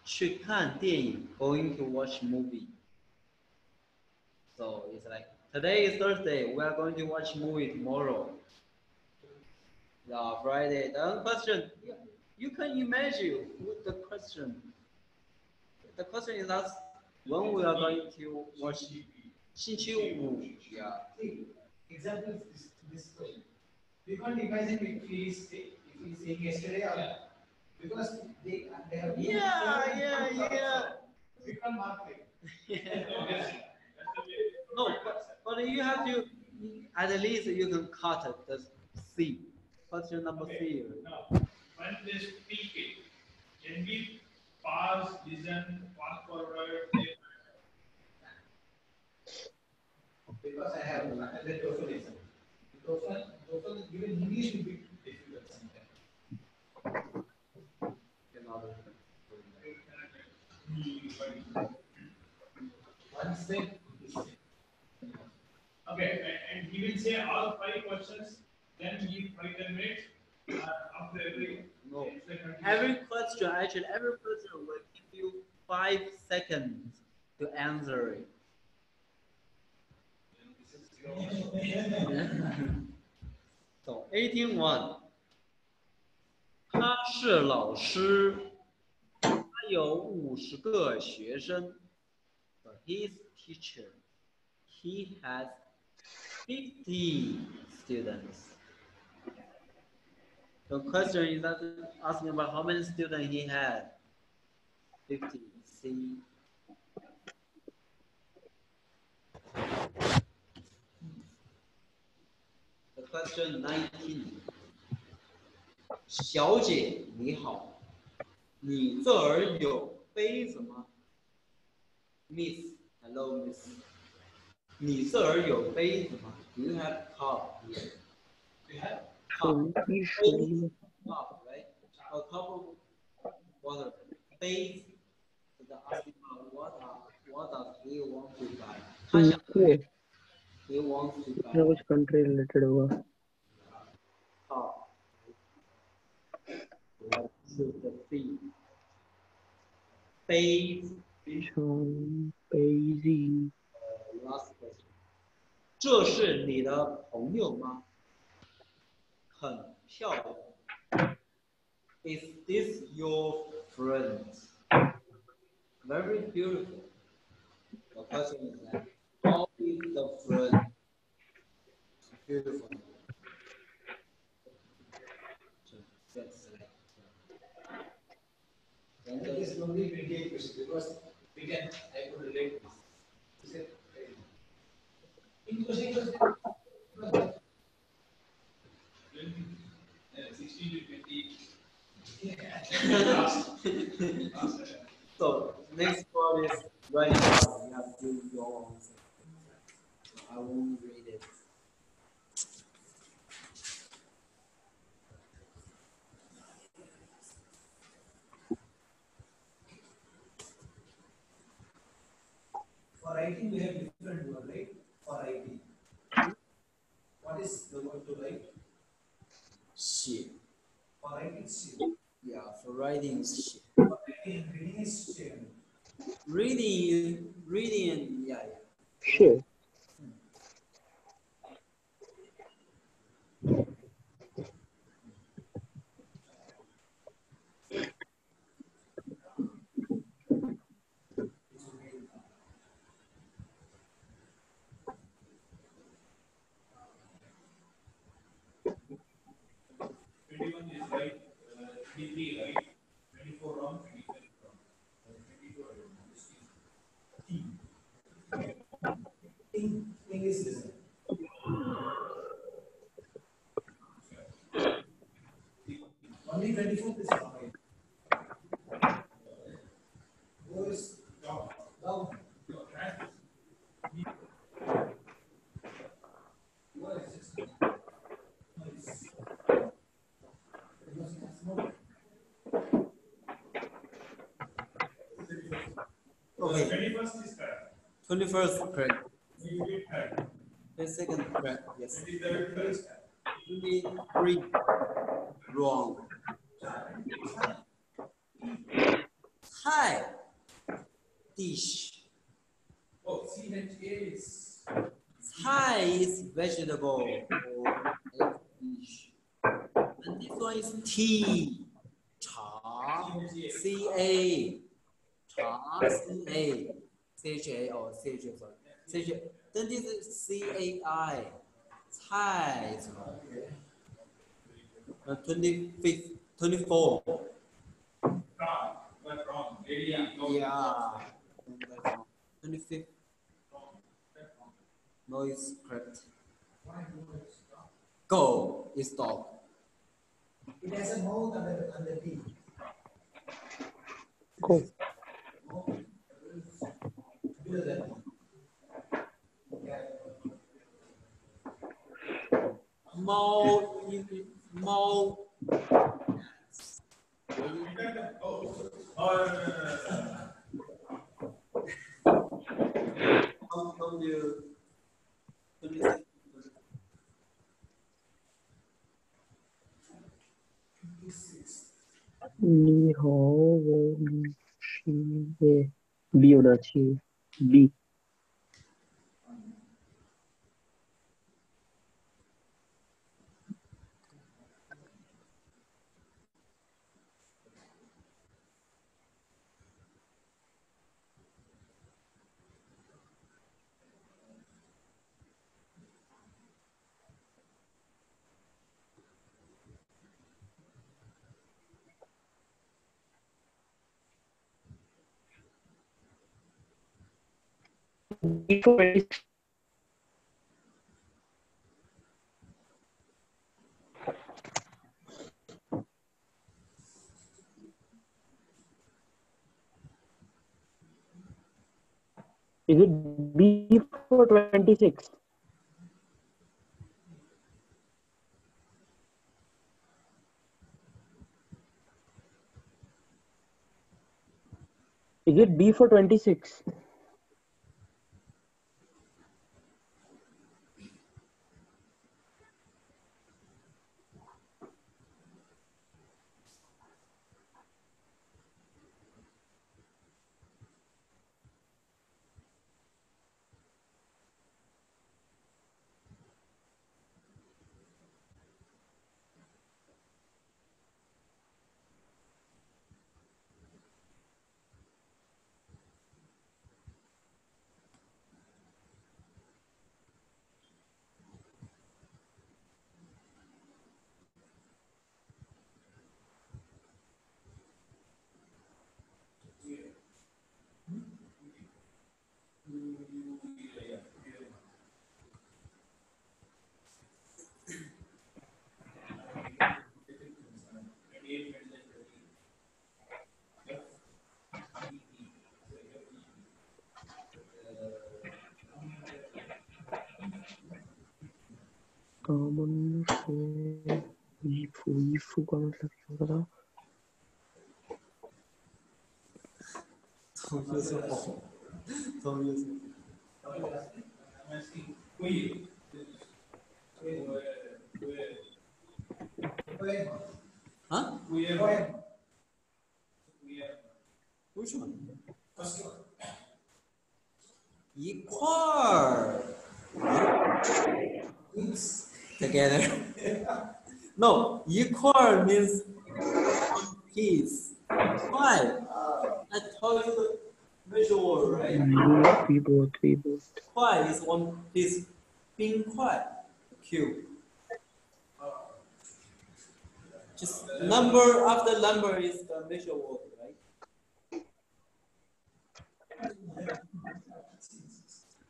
去看电影，going to watch movie。So it's like today is Thursday. We are going to watch movie tomorrow. Yeah, Friday. The question you, you can imagine what the question. The question is asked when we are going to watch 星期五 Yeah.
See, example is this, this question. We can't imagine if he is, say- if he is saying yesterday or, because they, they have. used
Yeah,
several
yeah,
terms also.
yeah.
We can't mark it.
No, that's, that's the way.
No, but, but you have to at least you can cut it, the C. Question number C.
Now, when they speak it, can we pause, listen, fast forward,
Because I have another TOEFL exam. TOEFL, TOEFL, even English will be difficult sometimes. One step is
Okay, and, he will say all five questions, then give five ten minutes.
No.
it's like a-
Every question, actually, every question will give you five seconds to answer it. so, 18 one. 他是老师，他有五十个学生。So he's teacher. He has 50 students. The question is that asking about how many students he had. Fifty. C. The question 19. 小姐你好，你这儿有杯子吗？Miss, hello Miss. 你这儿有杯子吗？Do you have cup here?
We have
手机手机
cup, right? A cup of water. Base. So the asking about what are, what does he want to buy? 他想
ये
he wants to buy
ना कुछ country related होगा
cup. What should the fee? Base
Sean Bailey.
Uh, last question. 这是你的朋友吗？ 很漂亮。Is this your friend? Very beautiful. The question is that how is the friend? Beautiful. So, that's right. And
And
the-
this is only twenty-eight question because we can, I could relate this. Is it? In question,
So next part is writing down. You have to do your own. So I won't read it.
For writing, we have different word, right? For writing. What is the word to write?
写 Yeah, for writing
reading.
Reading, yeah, yeah.
Shit.
Twenty-one is right, uh, twenty-three right, twenty-four wrong, twenty-five wrong. Uh, Twenty-two, I don't know. This is T.
Thing. Only twenty-fourth is fine. Go is
Okay,
Twenty-first is correct.
twenty-first correct.
You did correct.
The second correct. Yes.
Correct.
Twenty-three wrong. Hi. Dish.
Oh, C H A is.
Thai is vegetable or dish. And this one is tea. Cha. C A. Cha. C A. C H A or C H A. Sorry. C H A. Then this is C A I. Thai is wrong. Uh, 25th, 24.
Wrong, but wrong. Lady, no.
Yeah. And that's wrong. 25th.
Wrong. That's wrong.
No, it's correct. Go is dog.
It has a mouth and a, and a teeth.
Go.
Do that.
Mau, mau.
Oh, oh, no, no, no, no, no.
How, how do
Before Is it B for 26? Is it B for 26?
검은실
위부 이후광사 경사다 이퀄. together. no, equal means piece. Why? I told you the visual, right?
Keyboard.
Why is one piece? 冰块，cube. Uh, just number after number is the measure word, right?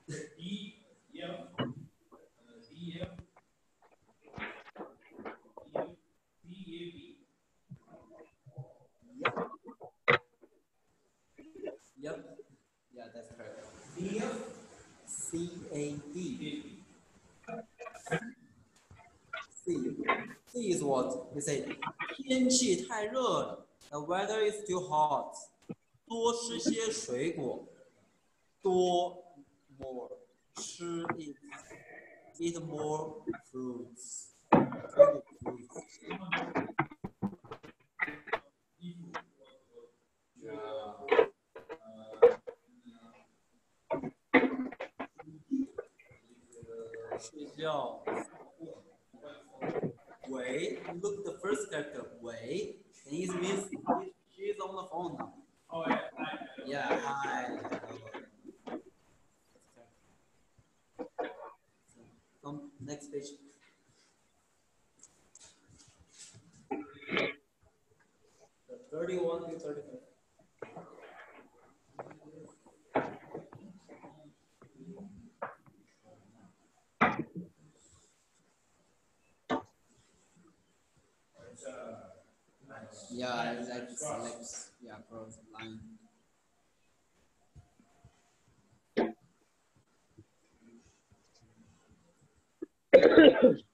E, M,
Yep. Yeah, that's correct.
D, F,
C A
A,
D.
B.
C. C is what? We say 天气太热了。The weather is too hot. 多吃些水果。多 more 吃 eat eat more fruits. Eat fruits. 睡觉。Wait, look the first character. Wait, and he's missing. she's on the phone now.
Oh yeah. Hi.
Yeah. Hi. Come next page. The Thirty-one to thirty-five. Yeah, I like to select yeah, cross line.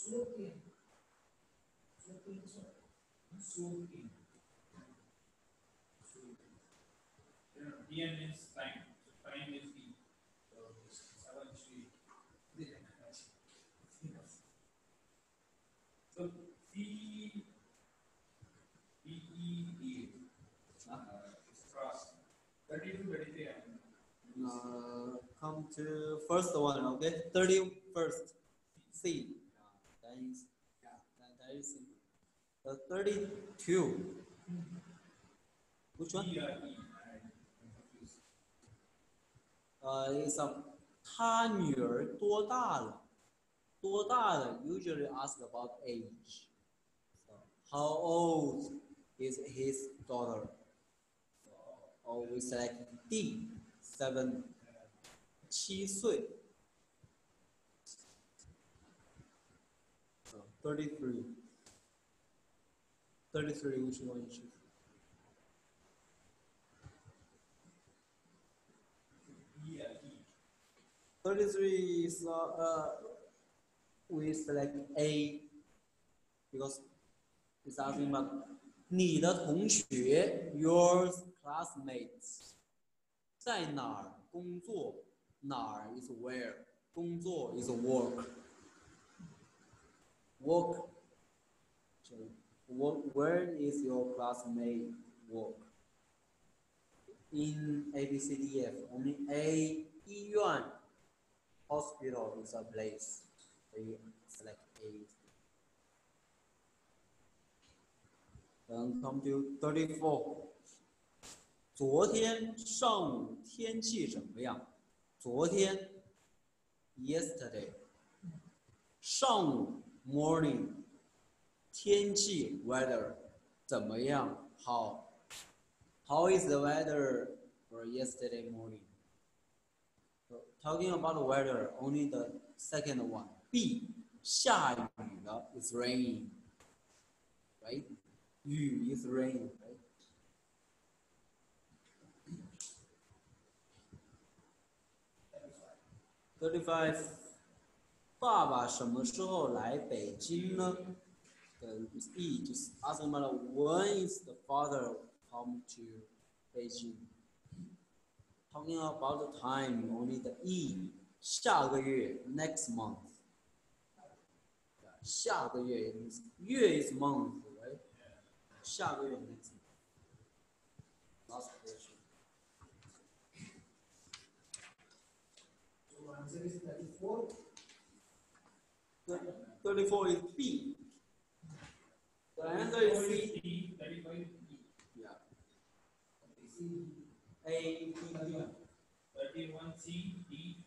Soaking. Soaking, sorry. Soaking.
You know, dn means time, so time is e. So P P E E is cross. Thirty-two, thirty-three. and
Uh, come to first one, okay? Thirty first. C Uh, that is, yeah, that, that is simple. The thirty-two. Which one?
E, uh, E, I- I'm confused.
呃，is a 他女儿多大了？多大了？Usually ask about age. So, how old is his daughter? So, or we select D, seven. 七岁。 So, thirty-three. Thirty-three, which one you choose?
E, uh, E.
33 is uh, uh, we select A because it's asking about 你的同学 your classmates 在哪儿工作？哪儿 is where 工作 is work work so what, where is your classmate work in A B C D F only A 医院 hospital is a place. So you select A. Then come to thirty-four. 昨天上午天气怎么样？昨天，yesterday。上午 morning，天气 weather 怎么样？How How is the weather for yesterday morning? So, talking about the weather, only the second one. B. 下雨了 is raining. Right? 雨 is rain, right? Thirty-five. 爸爸什么时候来北京呢？The E just asking about when is the father come to Beijing? Talking about the time, only the E. 下个月 next month. 下个月 is 月 is month, right? 下个月 next month. Last question.
So answer is thirty-four.
Thir- Thirty-four is P. The answer is C. Yeah. A, B, B.
Thirty-one, C, D,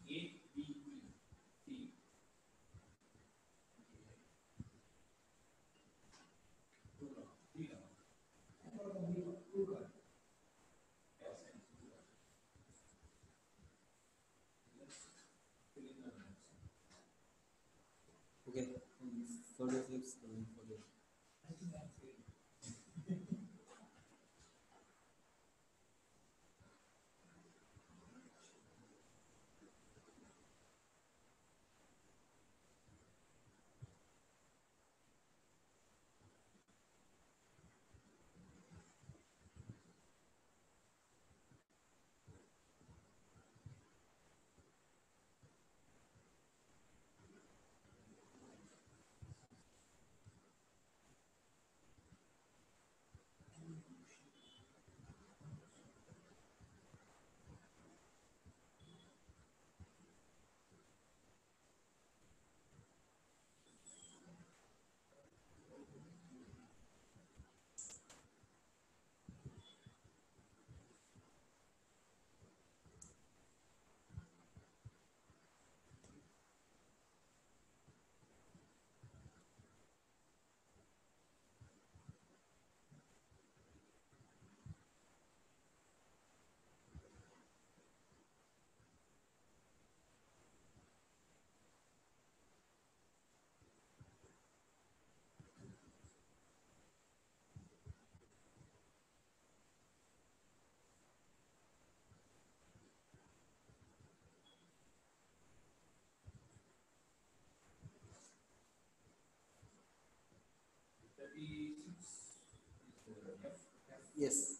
Yes.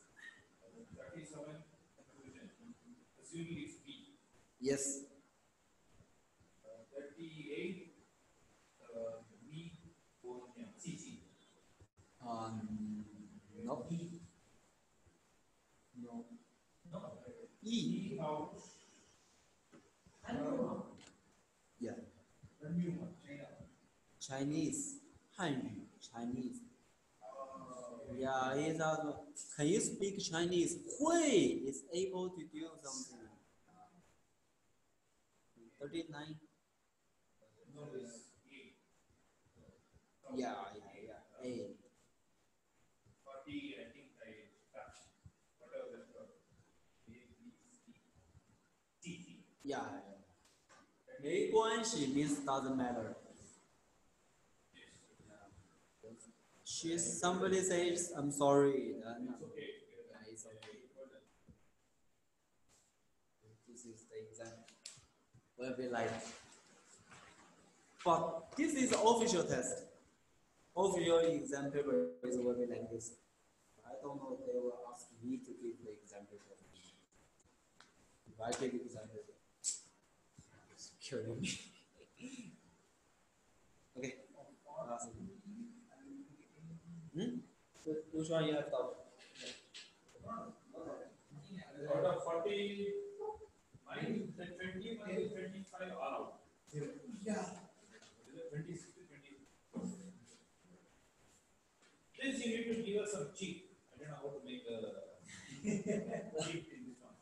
37 confusion. Assuming it's B.
Yes.
Uh, 38 uh, B.
Um, no. No. E.
How?
Yeah. Chinese. 汉语 Chinese.
Uh,
Yeah, it's also. Can you speak Chinese? Hui is able to do something. Thirty-nine.
no, it's E.
Yeah, yeah, yeah. A.
40, I think I touched. Whatever that was. A, B, C. C G.
Yeah. 没关系 means doesn't matter. She's somebody says I'm sorry. Uh, no.
It's okay.
Yeah, it's okay. This is the exam. Will be like. But this is the official test. Official exam paper is will be like this. I don't know if they will ask me to give the exam paper. If I give exam paper, it's killing me. okay. One. Hmm? Which one you have thought?
Out of 40, mine, the 21 and 25 are out. Yeah. 26 to 20. This you need to give us some cheat. I don't know how to make a cheat in this one.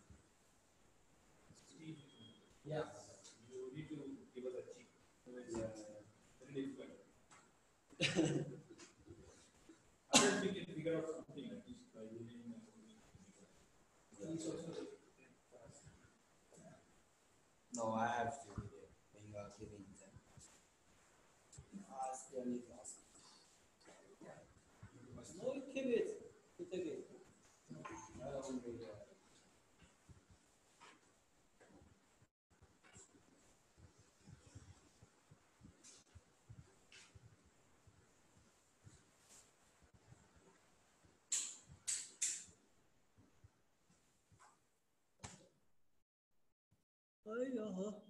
Cheat.
Yeah.
You need to give us a cheat. Otherwise, Very difficult. We can figure out something at least by.
No, I have 哎呀呵。